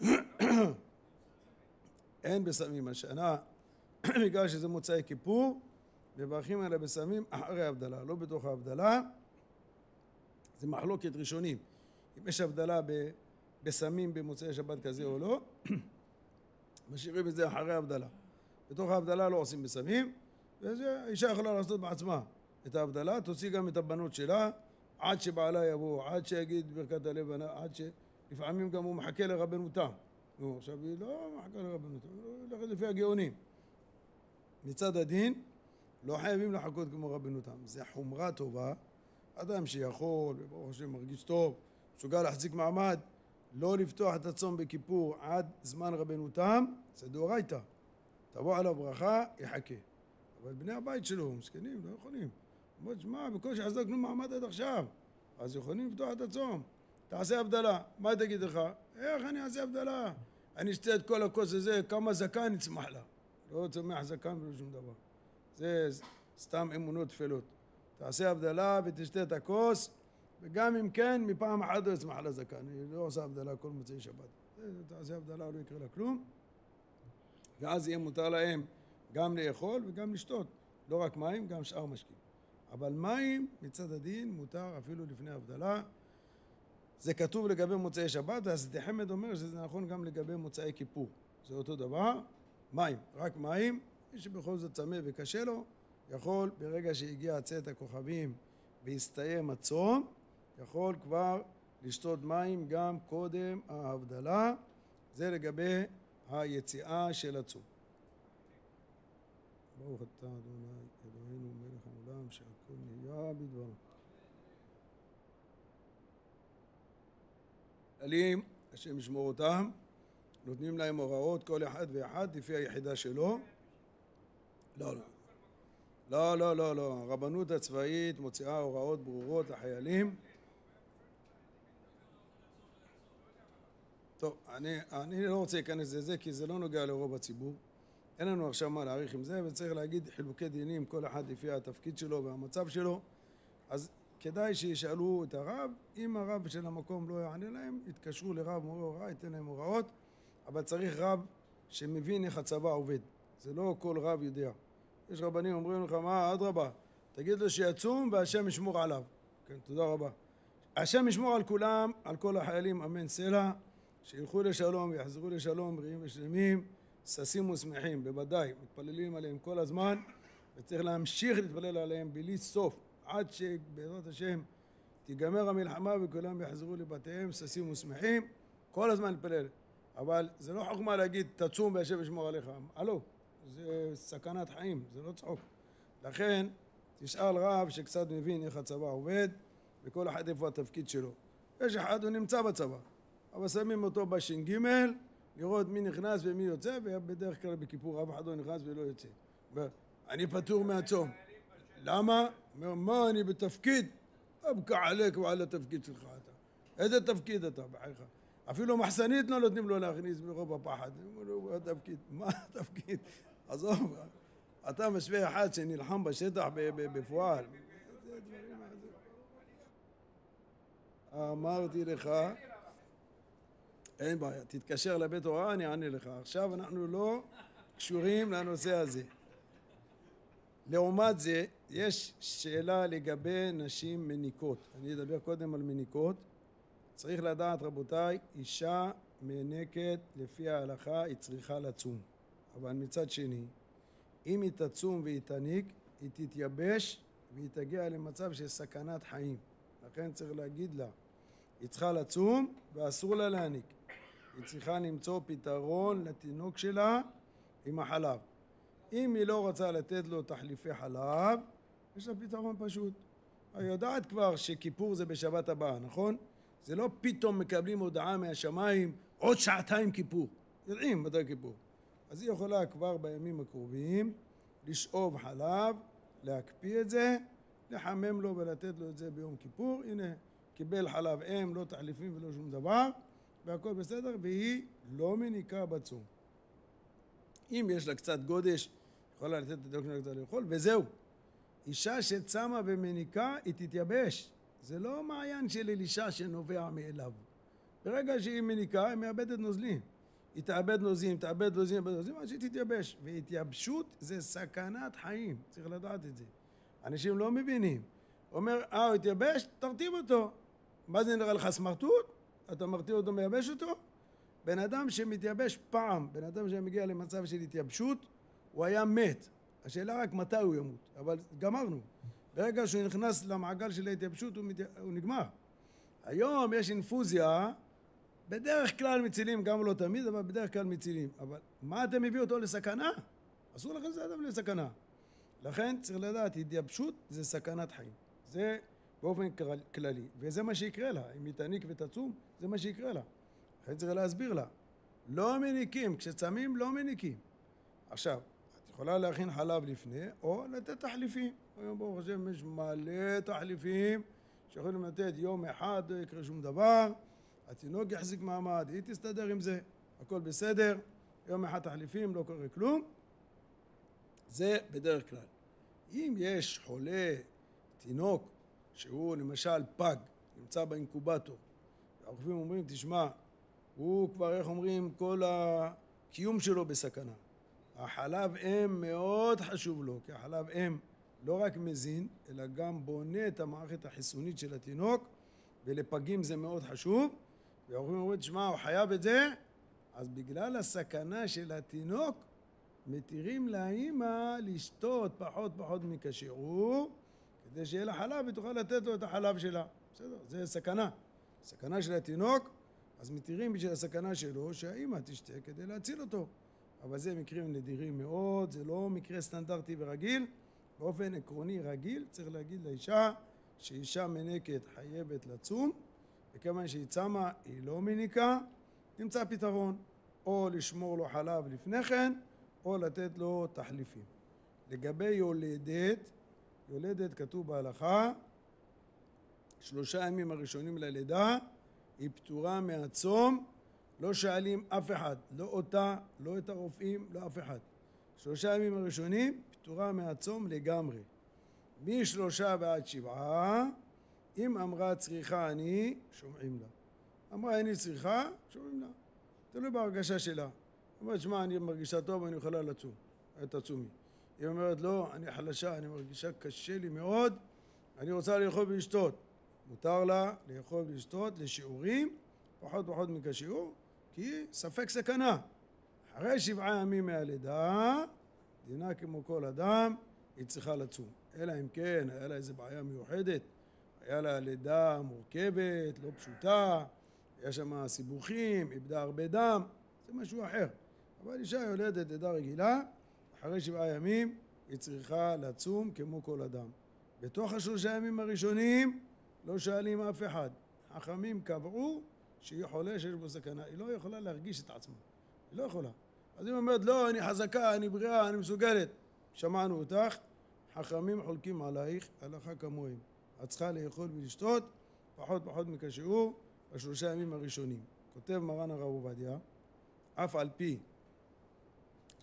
Speaker 1: אין בסמים השנה, בגלל שזה מוצאי כיפור, מברכים על הבשמים אחרי הבדלה, לא בתוך ההבדלה. זה מחלוקת ראשונים. אם יש הבדלה בסמים במוצאי שבת כזה או לא, משאירים את זה אחרי ההבדלה. בתוך ההבדלה לא עושים בסמים, וזה אישה יכולה לעשות בעצמה את ההבדלה, תוציא גם את הבנות שלה עד שבעלה יבוא, עד שיגיד ברכת הלבנה, עד ש... לפעמים גם הוא מחכה לרבנותם. נו, עכשיו היא לא מחכה לרבנותם, היא הולכת לפי הגאונים. מצד הדין, לא חייבים לחכות כמו רבנותם. זה חומרה טובה. אדם שיכול, וברוך השם מרגיש טוב, מסוגל להחזיק מעמד, לא לפתוח את הצום בכיפור עד זמן רבנותם, זה דאורייתא. תבוא עליו ברכה, יחכה. אבל בני הבית שלו, מסכנים, לא יכולים. אומר, שמע, בקושי החזקנו מעמד עד עכשיו, אז יכולים לפתוח את הצום. תעשה הבדלה. מה תגיד לך? איך אני אעשה הבדלה? אני אשתה את כל הכוס הזה, כמה זקן יצמח לה. לא צומח זקן ולא שום דבר. זה סתם אמונות טפלות. תעשה הבדלה ותשתה את הכוס, וגם אם כן, מפעם אחת לא יצמח לה זקן. היא לא עושה הבדלה כל מוצאי שבת. תעשה הבדלה, לא יקרה לה כלום. ואז יהיה מותר להם גם לאכול וגם לשתות. לא רק מים, גם שאר משקים. אבל מים, מצד הדין, מותר אפילו לפני הבדלה. זה כתוב לגבי מוצאי שבת, והסדי חמד אומר שזה נכון גם לגבי מוצאי כיפור. זה אותו דבר, מים, רק מים. מי שבכל זאת צמא וקשה לו, יכול ברגע שהגיע צאת הכוכבים והסתיים הצום, יכול כבר לשתות מים גם קודם ההבדלה. זה לגבי היציאה של הצום. ברוך אתה אדוני אלוהינו מלך העולם שהכל נהיה בדברו. כללים, השם ישמור אותם, נותנים להם הוראות כל אחד ואחד לפי היחידה שלו. לא, לא. לא, לא, לא, לא. הרבנות הצבאית מוציאה הוראות ברורות לחיילים. טוב, אני, אני לא רוצה להיכנס לזה כי זה לא נוגע לרוב הציבור. אין לנו עכשיו מה להעריך עם זה, וצריך להגיד חילוקי דינים, כל אחד לפי התפקיד שלו והמצב שלו. אז כדאי שישאלו את הרב, אם הרב של המקום לא יענה להם, יתקשרו לרב מורה הוראה, ייתן להם הוראות, אבל צריך רב שמבין איך הצבא עובד. זה לא כל רב יודע. יש רבנים אומרים לך, מה, אדרבה, תגיד לו שיצום והשם ישמור עליו. כן, תודה רבה. השם ישמור על כולם, על כל החיילים, אמן סלע, שילכו לשלום ויחזרו לשלום בריאים ושלמים, ששים ושמחים, בוודאי, מתפללים עליהם כל הזמן, וצריך להמשיך להתפלל עליהם בלי סוף. עד שבעזרת השם תיגמר המלחמה וכולם יחזרו לבתיהם ששים ושמחים, כל הזמן להתפלל. אבל זה לא חוכמה להגיד תצום והשם ישמור עליך. הלו, זה סכנת חיים, זה לא צחוק. לכן, תשאל רב שקצת מבין איך הצבא עובד, וכל אחד איפה התפקיד שלו. יש אחד, הוא נמצא בצבא, אבל שמים אותו בש"ג, לראות מי נכנס ומי יוצא, ובדרך כלל בכיפור אף אחד לא נכנס ולא יוצא. אני פטור מהצום. למה? אומר, מה אני בתפקיד? אבקע עליך ועל התפקיד שלך אתה. איזה תפקיד אתה בחייך? אפילו מחסנית לא נותנים לו להכניס מרוב הפחד. מה התפקיד? מה התפקיד? עזוב, אתה משווה אחד שנלחם בשטח בפועל. אמרתי לך, אין בעיה, תתקשר לבית הוראה, אני אענה לך. עכשיו אנחנו לא קשורים לנושא הזה. לעומת זה, יש שאלה לגבי נשים מניקות. אני אדבר קודם על מניקות. צריך לדעת, רבותיי, אישה מנקת לפי ההלכה היא צריכה לצום. אבל מצד שני, אם היא תצום והיא תניק, היא תתייבש והיא תגיע למצב של סכנת חיים. לכן צריך להגיד לה, היא צריכה לצום ואסור לה להניק. היא צריכה למצוא פתרון לתינוק שלה עם החלב. אם היא לא רוצה לתת לו תחליפי חלב, יש לה פתרון פשוט. היא יודעת כבר שכיפור זה בשבת הבאה, נכון? זה לא פתאום מקבלים הודעה מהשמיים, עוד שעתיים כיפור. יודעים מתי כיפור. אז היא יכולה כבר בימים הקרובים לשאוב חלב, להקפיא את זה, לחמם לו ולתת לו את זה ביום כיפור. הנה, קיבל חלב אם, לא תחליפים ולא שום דבר, והכל בסדר, והיא לא מניקה בצום. אם יש לה קצת גודש, יכולה לתת את הדוקטור קצת לאכול, וזהו. אישה שצמה ומניקה, היא תתייבש. זה לא מעיין של אלישע שנובע מאליו. ברגע שהיא מניקה, היא מאבדת נוזלים. היא תאבד נוזלים, תאבד נוזלים, תאבד נוזלים, עד שהיא תתייבש. והתייבשות זה סכנת חיים, צריך לדעת את זה. אנשים לא מבינים. אומר, אה, הוא התייבש? תרטיב אותו. מה זה נראה לך סמרטוט? אתה מרתיע אותו, מייבש אותו? בן אדם שמתייבש פעם, בן אדם שמגיע למצב של התייבשות, הוא היה מת. השאלה רק מתי הוא ימות, אבל גמרנו. ברגע שהוא נכנס למעגל של ההתייבשות הוא, מת... הוא נגמר. היום יש אינפוזיה, בדרך כלל מצילים, גם לא תמיד, אבל בדרך כלל מצילים. אבל מה אתם מביא אותו לסכנה? אסור לכם לזה אדם לסכנה. לכן צריך לדעת, התייבשות זה סכנת חיים. זה באופן כללי, וזה מה שיקרה לה. אם היא תעניק ותצום, זה מה שיקרה לה. לכן צריך להסביר לה. לא מניקים, כשצמים לא מניקים. עכשיו, את יכולה להכין חלב לפני, או לתת תחליפים. היום ברוך השם יש מלא תחליפים שיכולים לתת יום אחד, לא יקרה שום דבר, התינוק יחזיק מעמד, היא תסתדר עם זה, הכל בסדר, יום אחד תחליפים, לא קורה כלום. זה בדרך כלל. אם יש חולה, תינוק, שהוא למשל פג, נמצא באינקובטור, הרופאים אומרים, תשמע, הוא כבר, איך אומרים, כל הקיום שלו בסכנה. החלב אם מאוד חשוב לו, כי החלב אם לא רק מזין, אלא גם בונה את המערכת החיסונית של התינוק, ולפגים זה מאוד חשוב. והרופאים אומרים, תשמע, הוא חייב את זה, אז בגלל הסכנה של התינוק, מתירים לאימא לשתות פחות פחות מכשירו, כדי שיהיה לה חלב ותוכל לתת לו את החלב שלה. בסדר, זה סכנה. סכנה של התינוק, אז מתירים בשביל הסכנה שלו שהאימא תשתה כדי להציל אותו. אבל זה מקרים נדירים מאוד, זה לא מקרה סטנדרטי ורגיל. באופן עקרוני רגיל צריך להגיד לאישה שאישה מנקת חייבת לצום, וכיוון שהיא צמה היא לא מניקה, נמצא פתרון, או לשמור לו חלב לפני כן, או לתת לו תחליפים. לגבי יולדת, יולדת כתוב בהלכה, שלושה ימים הראשונים ללידה היא פטורה מהצום, לא שואלים אף אחד, לא אותה, לא את הרופאים, לא אף אחד. שלושה ימים הראשונים פטורה מהצום לגמרי. משלושה ועד שבעה, אם אמרה צריכה אני, שומעים לה. אמרה לי צריכה, שומעים לה. תלוי בהרגשה שלה. אומרת, שמע, אני מרגישה טוב, אני יכולה לצום. תצומי. היא אומרת, לא, אני חלשה, אני מרגישה קשה לי מאוד, אני רוצה לאכול ולשתות. מותר לה לאכול ולשתות לשיעורים, פחות פחות מכשיעור, כי ספק סכנה. אחרי שבעה ימים מהלידה, דינה כמו כל אדם, היא צריכה לצום. אלא אם כן, היה לה איזו בעיה מיוחדת, היה לה לידה מורכבת, לא פשוטה, היה שם סיבוכים, איבדה הרבה דם, זה משהו אחר. אבל אישה יולדת לידה רגילה, אחרי שבעה ימים היא צריכה לצום כמו כל אדם. בתוך השלושה ימים הראשונים לא שואלים אף אחד. חכמים קבעו שהיא חולה שיש בו סכנה. היא לא יכולה להרגיש את עצמה. היא לא יכולה. אז היא אומרת, לא, אני חזקה, אני בריאה, אני מסוגלת. שמענו אותך, חכמים חולקים עלייך, הלכה כמוהם. את צריכה לאכול ולשתות פחות פחות מכשיעור בשלושה ימים הראשונים. כותב מרן הרב עובדיה, אף על פי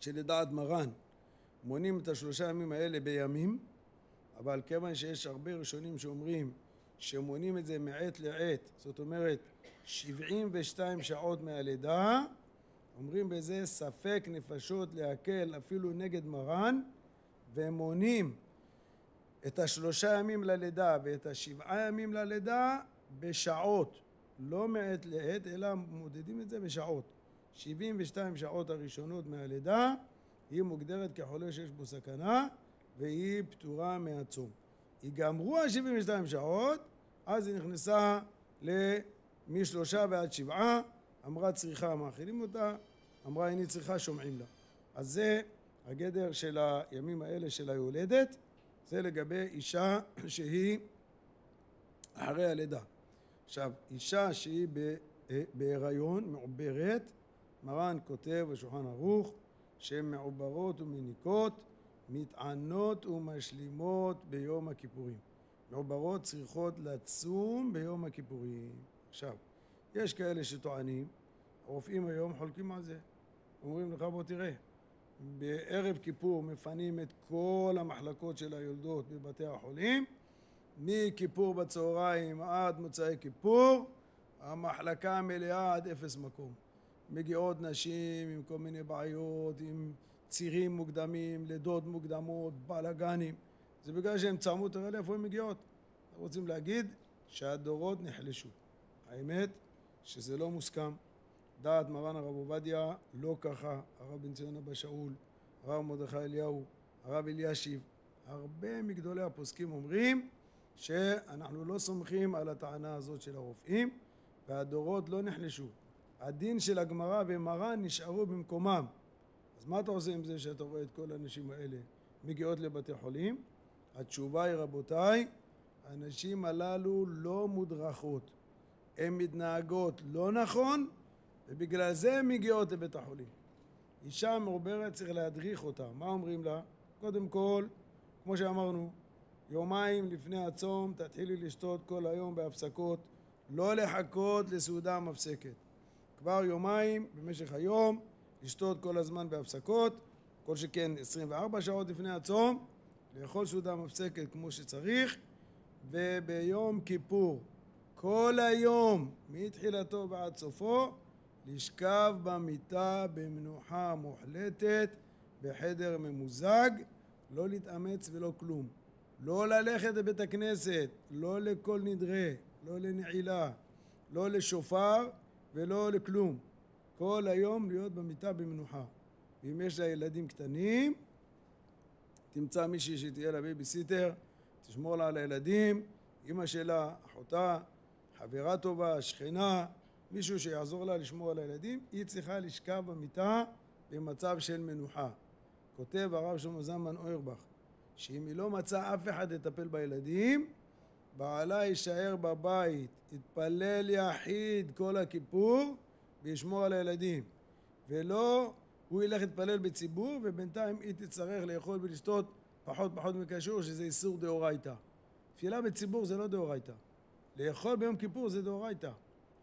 Speaker 1: שלדעת מרן מונים את השלושה ימים האלה בימים, אבל כיוון שיש הרבה ראשונים שאומרים שמונים את זה מעת לעת, זאת אומרת 72 שעות מהלידה, אומרים בזה ספק נפשות להקל אפילו נגד מרן, והם מונים את השלושה ימים ללידה ואת השבעה ימים ללידה בשעות, לא מעת לעת, אלא מודדים את זה בשעות. 72 שעות הראשונות מהלידה היא מוגדרת כחולה שיש בו סכנה והיא פטורה מהצום. ייגמרו ה-72 שעות, אז היא נכנסה משלושה ועד שבעה, אמרה צריכה מאכילים אותה, אמרה איני צריכה שומעים לה. אז זה הגדר של הימים האלה של היולדת, זה לגבי אישה שהיא אחרי הלידה. עכשיו, אישה שהיא בהיריון, מעוברת, מרן כותב בשולחן ערוך שהן מעוברות ומניקות, מטענות ומשלימות ביום הכיפורים. מעוברות צריכות לצום ביום הכיפורים. עכשיו, יש כאלה שטוענים, הרופאים היום חולקים על זה. אומרים לך בוא תראה, בערב כיפור מפנים את כל המחלקות של היולדות בבתי החולים, מכיפור בצהריים עד מוצאי כיפור, המחלקה מלאה עד אפס מקום. מגיעות נשים עם כל מיני בעיות, עם צירים מוקדמים, לידות מוקדמות, בלאגנים. זה בגלל שהן צמאו, תראה לאיפה הן מגיעות. רוצים להגיד שהדורות נחלשו. האמת שזה לא מוסכם. דעת מרן הרב עובדיה לא ככה, הרב בן ציון אבא שאול, הרב מרדכי אליהו, הרב אלישיב, הרבה מגדולי הפוסקים אומרים שאנחנו לא סומכים על הטענה הזאת של הרופאים והדורות לא נחלשו. הדין של הגמרא ומרן נשארו במקומם. אז מה אתה עושה עם זה שאתה רואה את כל הנשים האלה מגיעות לבתי חולים? התשובה היא רבותיי, הנשים הללו לא מודרכות. הן מתנהגות לא נכון ובגלל זה הן מגיעות לבית החולים. אישה מעוברת צריך להדריך אותה. מה אומרים לה? קודם כל, כמו שאמרנו, יומיים לפני הצום תתחילי לשתות כל היום בהפסקות, לא לחכות לסעודה מפסקת. כבר יומיים במשך היום לשתות כל הזמן בהפסקות, כל שכן 24 שעות לפני הצום, לאכול סעודה מפסקת כמו שצריך, וביום כיפור כל היום מתחילתו ועד סופו לשכב במיטה במנוחה מוחלטת בחדר ממוזג, לא להתאמץ ולא כלום. לא ללכת לבית הכנסת, לא לכל נדרי, לא לנעילה, לא לשופר ולא לכלום. כל היום להיות במיטה במנוחה. ואם יש לה ילדים קטנים, תמצא מישהי שתהיה לה בייביסיטר, תשמור לה על הילדים, אמא שלה, אחותה, חברה טובה, שכנה, מישהו שיעזור לה לשמור על הילדים, היא צריכה לשכב במיטה במצב של מנוחה. כותב הרב שלמה זלמן אוירבך, שאם היא לא מצאה אף אחד לטפל בילדים, בעלה יישאר בבית, יתפלל יחיד כל הכיפור וישמור על הילדים. ולא הוא ילך להתפלל בציבור ובינתיים היא תצטרך לאכול ולשתות פחות פחות מקשור שזה איסור דאורייתא. תפילה בציבור זה לא דאורייתא. לאכול ביום כיפור זה דאורייתא.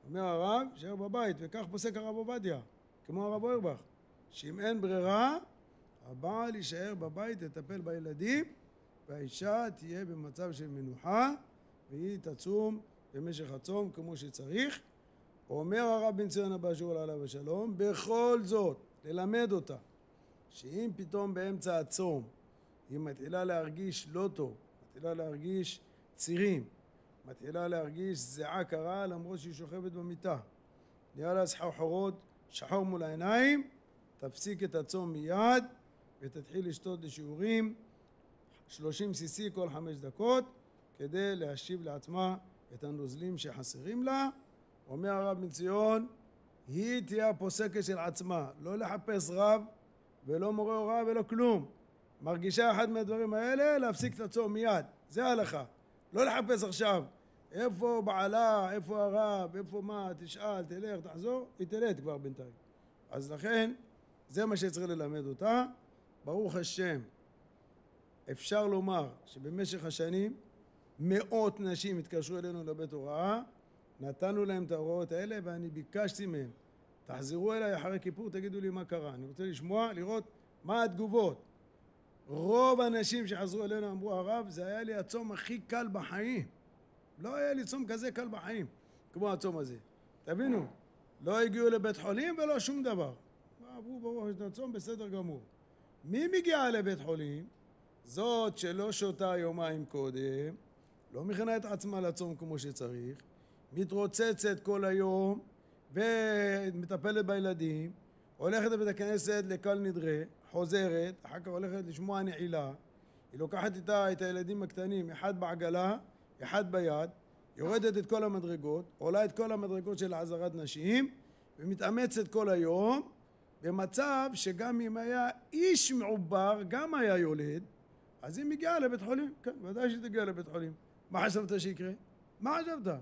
Speaker 1: אומר הרב, שיער בבית, וכך פוסק הרב עובדיה, כמו הרב אוירבך, שאם אין ברירה, הבעל יישאר בבית לטפל בילדים, והאישה תהיה במצב של מנוחה, והיא תצום במשך הצום כמו שצריך. אומר הרב בן ציון אבא שאול עליו השלום, בכל זאת, ללמד אותה, שאם פתאום באמצע הצום היא מתחילה להרגיש לא טוב, מתחילה להרגיש צירים, מתחילה להרגיש זיעה קרה למרות שהיא שוכבת במיטה. נראה לה סחרחורות שחור מול העיניים, תפסיק את הצום מיד ותתחיל לשתות לשיעורים 30 cc כל חמש דקות כדי להשיב לעצמה את הנוזלים שחסרים לה. אומר הרב בן ציון, היא תהיה הפוסקת של עצמה, לא לחפש רב, ולא מורה הוראה ולא כלום. מרגישה אחד מהדברים האלה, להפסיק את הצום מיד. זה ההלכה. לא לחפש עכשיו. איפה בעלה, איפה הרב, איפה מה, תשאל, תלך, תחזור, היא תלד כבר בינתיים. אז לכן, זה מה שצריך ללמד אותה. ברוך השם, אפשר לומר שבמשך השנים מאות נשים התקשרו אלינו לבית הוראה, נתנו להם את ההוראות האלה ואני ביקשתי מהם, תחזרו אליי אחרי כיפור, תגידו לי מה קרה. אני רוצה לשמוע, לראות מה התגובות. רוב האנשים שחזרו אלינו אמרו, הרב, זה היה לי הצום הכי קל בחיים. לא היה לי צום כזה קל בחיים, כמו הצום הזה. תבינו, לא הגיעו לבית חולים ולא שום דבר. עברו ברוך השם הצום בסדר גמור. מי מגיעה לבית חולים? זאת שלא שותה יומיים קודם, לא מכינה את עצמה לצום כמו שצריך, מתרוצצת כל היום ומטפלת בילדים, הולכת לבית הכנסת לקל נדרה, חוזרת, אחר כך הולכת לשמוע נעילה, היא לוקחת איתה את הילדים הקטנים, אחד בעגלה, אחד ביד, יורדת את כל המדרגות, עולה את כל המדרגות של העזרת נשים ומתאמצת כל היום במצב שגם אם היה איש מעובר, גם היה יולד, אז היא מגיעה לבית חולים, כן, ודאי שהיא תגיע לבית חולים. מה חשבת שיקרה? מה חשבת?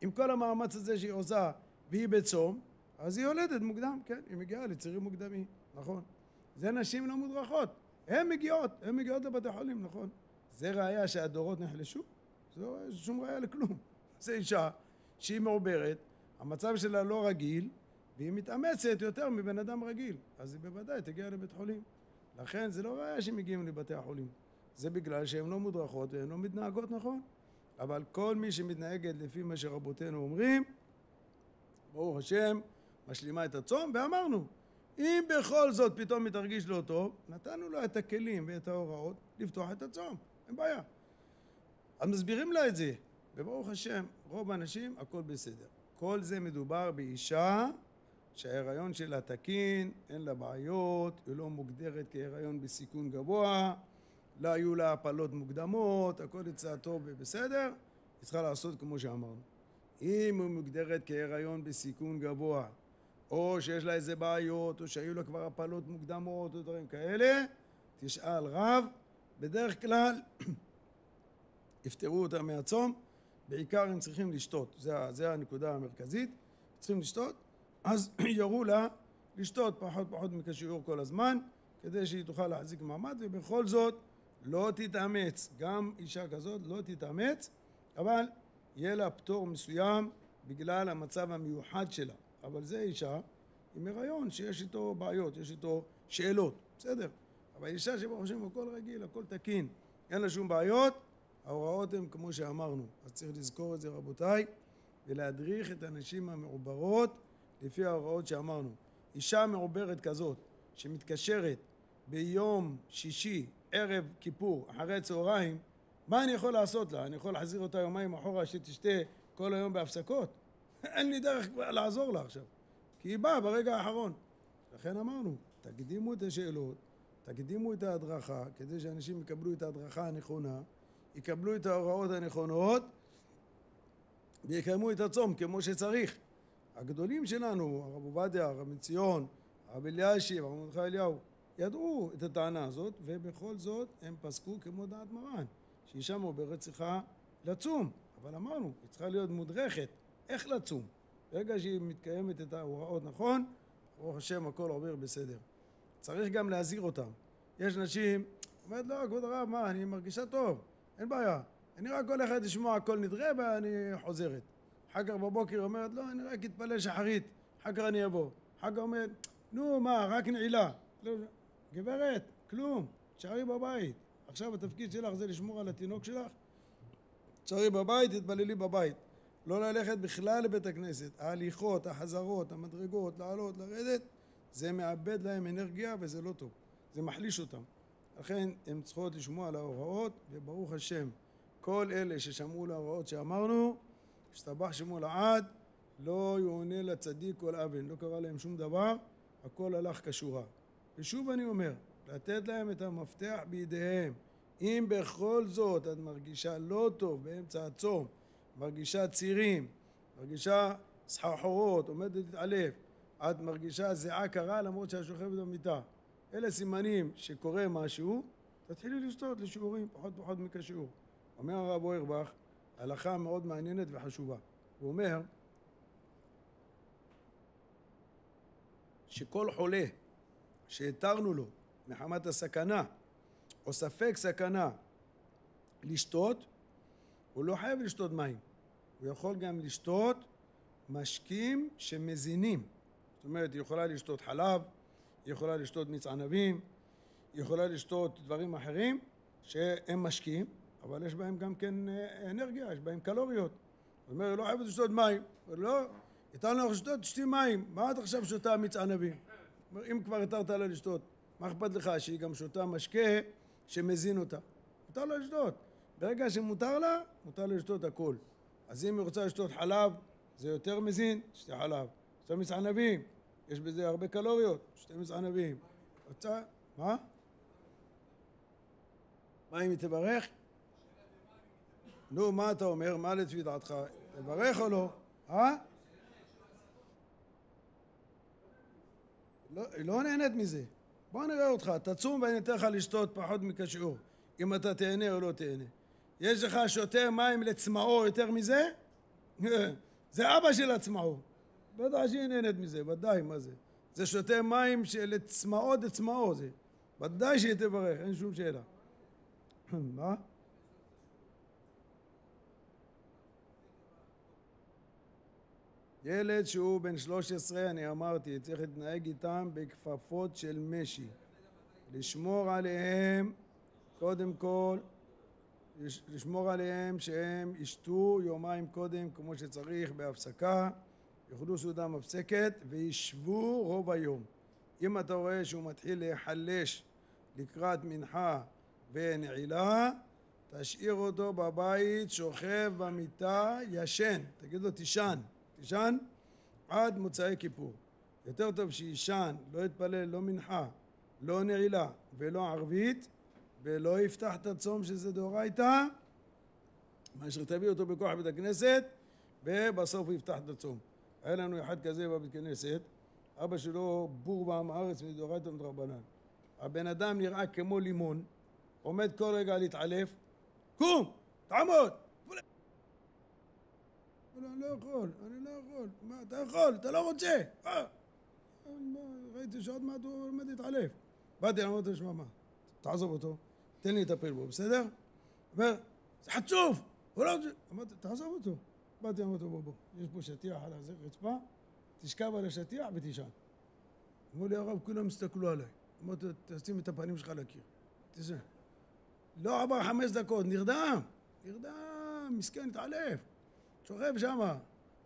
Speaker 1: עם כל המאמץ הזה שהיא עושה והיא בצום, אז היא יולדת מוקדם, כן, היא מגיעה לצירים מוקדמים, נכון. זה נשים לא מודרכות, הן מגיעות, הן מגיעות לבתי חולים, נכון. זה ראיה שהדורות נחלשו? זה לא שום ראיה לכלום. זה אישה שהיא מעוברת, המצב שלה לא רגיל, והיא מתאמצת יותר מבן אדם רגיל, אז היא בוודאי תגיע לבית חולים. לכן זה לא ראיה שמגיעים לבתי החולים. זה בגלל שהן לא מודרכות והן לא מתנהגות נכון. אבל כל מי שמתנהגת לפי מה שרבותינו אומרים, ברוך השם, משלימה את הצום, ואמרנו, אם בכל זאת פתאום מתרגיש לא טוב, נתנו לה את הכלים ואת ההוראות לפתוח את הצום, אין בעיה. אז מסבירים לה את זה, וברוך השם, רוב האנשים הכל בסדר. כל זה מדובר באישה שההיריון שלה תקין, אין לה בעיות, היא לא מוגדרת כהיריון בסיכון גבוה, לא היו לה הפלות מוקדמות, הכל יצא טוב ובסדר, היא צריכה לעשות כמו שאמרנו. אם היא מוגדרת כהיריון בסיכון גבוה, או שיש לה איזה בעיות, או שהיו לה כבר הפלות מוקדמות, או דברים כאלה, תשאל רב, בדרך כלל יפטרו אותה מהצום, בעיקר הם צריכים לשתות, זה, זה הנקודה המרכזית, צריכים לשתות, אז יורו לה לשתות פחות פחות מכשיור כל הזמן, כדי שהיא תוכל להחזיק מעמד, ובכל זאת לא תתאמץ, גם אישה כזאת לא תתאמץ, אבל יהיה לה פטור מסוים בגלל המצב המיוחד שלה. אבל זה אישה עם הריון שיש איתו בעיות, יש איתו שאלות, בסדר. אבל אישה שברוך השם הכל רגיל, הכל תקין, אין לה שום בעיות, ההוראות הן כמו שאמרנו. אז צריך לזכור את זה רבותיי, ולהדריך את הנשים המעוברות לפי ההוראות שאמרנו. אישה מעוברת כזאת, שמתקשרת ביום שישי ערב כיפור, אחרי צהריים, מה אני יכול לעשות לה? אני יכול להחזיר אותה יומיים אחורה שתשתה כל היום בהפסקות? אין לי דרך לעזור לה עכשיו, כי היא באה ברגע האחרון. לכן אמרנו, תקדימו את השאלות, תקדימו את ההדרכה, כדי שאנשים יקבלו את ההדרכה הנכונה, יקבלו את ההוראות הנכונות ויקיימו את הצום כמו שצריך. הגדולים שלנו, הרב עובדיה, הרב מציון, הרב אלישיב, הרב מרדכי אליהו, ידעו את הטענה הזאת, ובכל זאת הם פסקו כמו דעת מרן, שאישה מעוברת צריכה לצום, אבל אמרנו, היא צריכה להיות מודרכת, איך לצום. ברגע שהיא מתקיימת את ההוראות נכון, ברוך השם הכל עובר בסדר. צריך גם להזהיר אותם. יש נשים, אומרת לא, כבוד הרב, מה, אני מרגישה טוב, אין בעיה. אני רק הולכת לשמוע הכל נדרה ואני חוזרת. אחר כך בבוקר אומרת, לא, אני רק אתפלל שחרית, אחר כך אני אבוא. אחר כך אומרת, נו, מה, רק נעילה. לא. גברת, כלום, תשארי בבית. עכשיו התפקיד שלך זה לשמור על התינוק שלך? תשארי בבית, תתפללי בבית. לא ללכת בכלל לבית הכנסת. ההליכות, החזרות, המדרגות, לעלות, לרדת, זה מאבד להם אנרגיה וזה לא טוב. זה מחליש אותם. לכן הן צריכות לשמוע על ההוראות, וברוך השם, כל אלה ששמעו להוראות שאמרנו, השתבח שמו לעד, לא יעונה לצדיק כל אבן, לא קרה להם שום דבר, הכל הלך כשורה. ושוב אני אומר, לתת להם את המפתח בידיהם. אם בכל זאת את מרגישה לא טוב באמצע הצום, מרגישה צירים, מרגישה סחרחורות, עומדת להתעלף, את מרגישה זיעה קרה למרות שאת שוכבת במיטה, אלה סימנים שקורה משהו, תתחילי לשתות לשיעורים, פחות פחות מכשיעור. אומר הרב אוירבך, הלכה מאוד מעניינת וחשובה. הוא אומר שכל חולה שהתרנו לו מחמת הסכנה או ספק סכנה לשתות, הוא לא חייב לשתות מים. הוא יכול גם לשתות משקים שמזינים. זאת אומרת, היא יכולה לשתות חלב, היא יכולה לשתות מיץ ענבים, היא יכולה לשתות דברים אחרים שהם משקים, אבל יש בהם גם כן אה, אנרגיה, יש בהם קלוריות. זאת אומרת, היא לא חייבת לשתות מים. לא, התרנו לך לשתות, תשתי מים. מה את עכשיו שותה מיץ ענבים? אם כבר התרת לה לשתות, מה אכפת לך שהיא גם שותה משקה שמזין אותה? מותר לה לשתות. ברגע שמותר לה, מותר לה לשתות הכל. אז אם היא רוצה לשתות חלב, זה יותר מזין, שתי חלב. שתי מיץ ענבים, יש בזה הרבה קלוריות, שתי מיץ ענבים. רוצה? מה? מה אם היא תברך? נו, מה אתה אומר? מה לפי דעתך? תברך או לא? אה? לא, לא נהנית מזה. בוא נראה אותך, תצום ואני אתן לך לשתות פחות מכשיעור. אם אתה תהנה או לא תהנה. יש לך שותה מים לצמאו יותר מזה? זה אבא של הצמאו. בטח שהיא נהנית מזה, ודאי, מה זה? זה שותה מים שלצמאו דצמאו זה. ודאי שהיא תברך, אין שום שאלה. מה? ילד שהוא בן 13, אני אמרתי, צריך להתנהג איתם בכפפות של משי. לשמור עליהם, קודם כל, לשמור עליהם שהם ישתו יומיים קודם כמו שצריך בהפסקה, יאכלו סעודה מפסקת וישבו רוב היום. אם אתה רואה שהוא מתחיל להיחלש לקראת מנחה ונעילה, תשאיר אותו בבית, שוכב במיטה, ישן. תגיד לו תישן. תישן עד מוצאי כיפור. יותר טוב שיישן, לא יתפלל, לא מנחה, לא נעילה ולא ערבית, ולא יפתח את הצום שזה דאורייתא, מאשר תביא אותו בכוח בית הכנסת, ובסוף הוא יפתח את הצום. היה לנו אחד כזה בבית כנסת, אבא שלו בור בעם הארץ מדאורייתא ומדרבנן. הבן אדם נראה כמו לימון, עומד כל רגע להתעלף, קום, תעמוד, לא, אני לא יכול, אני לא יכול. מה, אתה יכול, אתה לא רוצה. אה. ראיתי שעוד מעט הוא עומד להתעלף. באתי, לו, שמע, מה, תעזוב אותו, תן לי לטפל בו, בסדר? אומר, זה חצוף, הוא לא רוצה... אמרתי, תעזוב אותו. באתי, אמרתי לו, בוא, בוא, יש פה שטיח על הזה, רצפה, תשכב על השטיח ותישן. אמרו לי, הרב, כולם הסתכלו עליי. אמרתי, תשים את הפנים שלך לקיר. תשמע. לא עבר חמש דקות, נרדם, נרדם, מסכן, התעלף. שוכב שמה,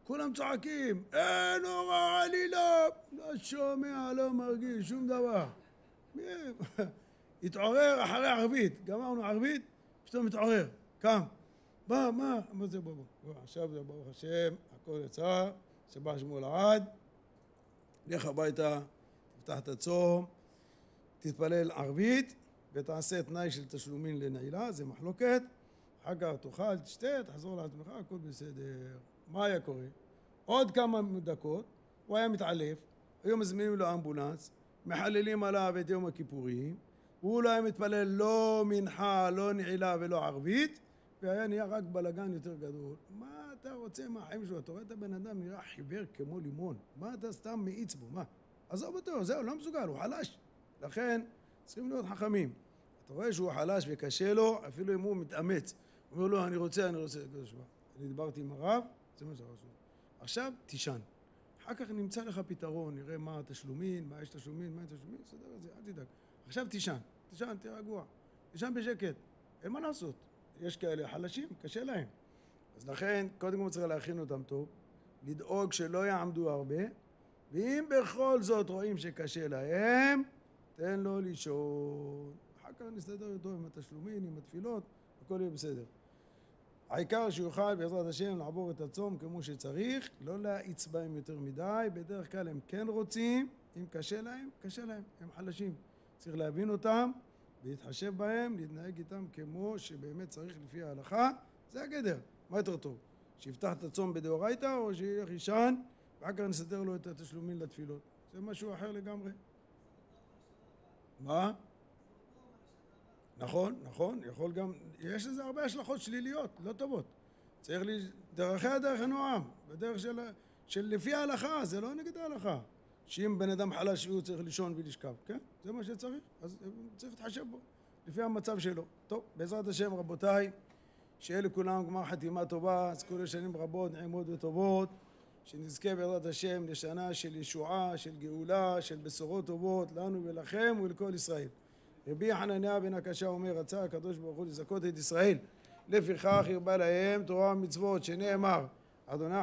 Speaker 1: כולם צועקים, אין הוראה עלילה, לא שומע, לא מרגיש שום דבר. התעורר אחרי ערבית, גמרנו ערבית, פתאום התעורר, קם. מה, מה? מה זה בוא, בוא. עכשיו זה ברוך השם, הכל יצא, שבח שמו לעד, לך הביתה, תפתח את הצום, תתפלל ערבית ותעשה תנאי של תשלומין לנעילה, זה מחלוקת. אחר כך תאכל, תשתה, תחזור לעצמך, הכל בסדר. מה היה קורה? עוד כמה דקות, הוא היה מתעלף, היו מזמינים לו אמבולנס, מחללים עליו את יום הכיפורים, הוא לא היה מתפלל לא מנחה, לא נעילה ולא ערבית, והיה נהיה רק בלאגן יותר גדול. מה אתה רוצה מהחיים שלו? אתה רואה את הבן אדם נראה חיוור כמו לימון. מה אתה סתם מאיץ בו? מה? עזוב אותו, זהו, לא מסוגל, הוא חלש. לכן, צריכים להיות חכמים. אתה רואה שהוא חלש וקשה לו, אפילו אם הוא מתאמץ. אומר לו, אני רוצה, אני רוצה, הקדוש ברוך אני דיברתי עם הרב, זה מה שרשום. עכשיו, תישן. אחר כך נמצא לך פתרון, נראה מה התשלומים, מה יש תשלומים, מה יש תשלומים, תסדר את זה, אל תדאג. עכשיו תישן, תישן, תהיה רגוע. תישן בשקט, אין מה לעשות. יש כאלה חלשים, קשה להם. אז לכן, קודם כל צריך להכין אותם טוב, לדאוג שלא יעמדו הרבה, ואם בכל זאת רואים שקשה להם, תן לו לישון. אחר כך נסתדר איתו עם התשלומים, עם התפילות, הכל יהיה בסדר. העיקר שיוכל בעזרת השם לעבור את הצום כמו שצריך, לא להאיץ בהם יותר מדי, בדרך כלל הם כן רוצים, אם קשה להם, קשה להם, הם חלשים. צריך להבין אותם, להתחשב בהם, להתנהג איתם כמו שבאמת צריך לפי ההלכה, זה הגדר, מה יותר טוב? שיפתח את הצום בדאורייתא או שילך ישן ואחר כך נסדר לו את התשלומים לתפילות, זה משהו אחר לגמרי. מה? נכון, נכון, יכול גם, יש לזה הרבה השלכות שליליות, לא טובות. צריך לי, דרכי הדרך הנועם, בדרך של, של לפי ההלכה, זה לא נגד ההלכה. שאם בן אדם חלש הוא צריך לישון ולשכב, כן? זה מה שצריך, אז צריך להתחשב בו, לפי המצב שלו. טוב, בעזרת השם רבותיי, שיהיה לכולם גמר חתימה טובה, זכו לשנים רבות, נעימות וטובות, שנזכה בעזרת השם לשנה של ישועה, של גאולה, של בשורות טובות לנו ולכם ולכל ישראל. רבי חנניה בן הקשה אומר, רצה הקדוש ברוך הוא לזכות את ישראל, לפיכך הרבה להם תורה ומצוות, שנאמר, אדוני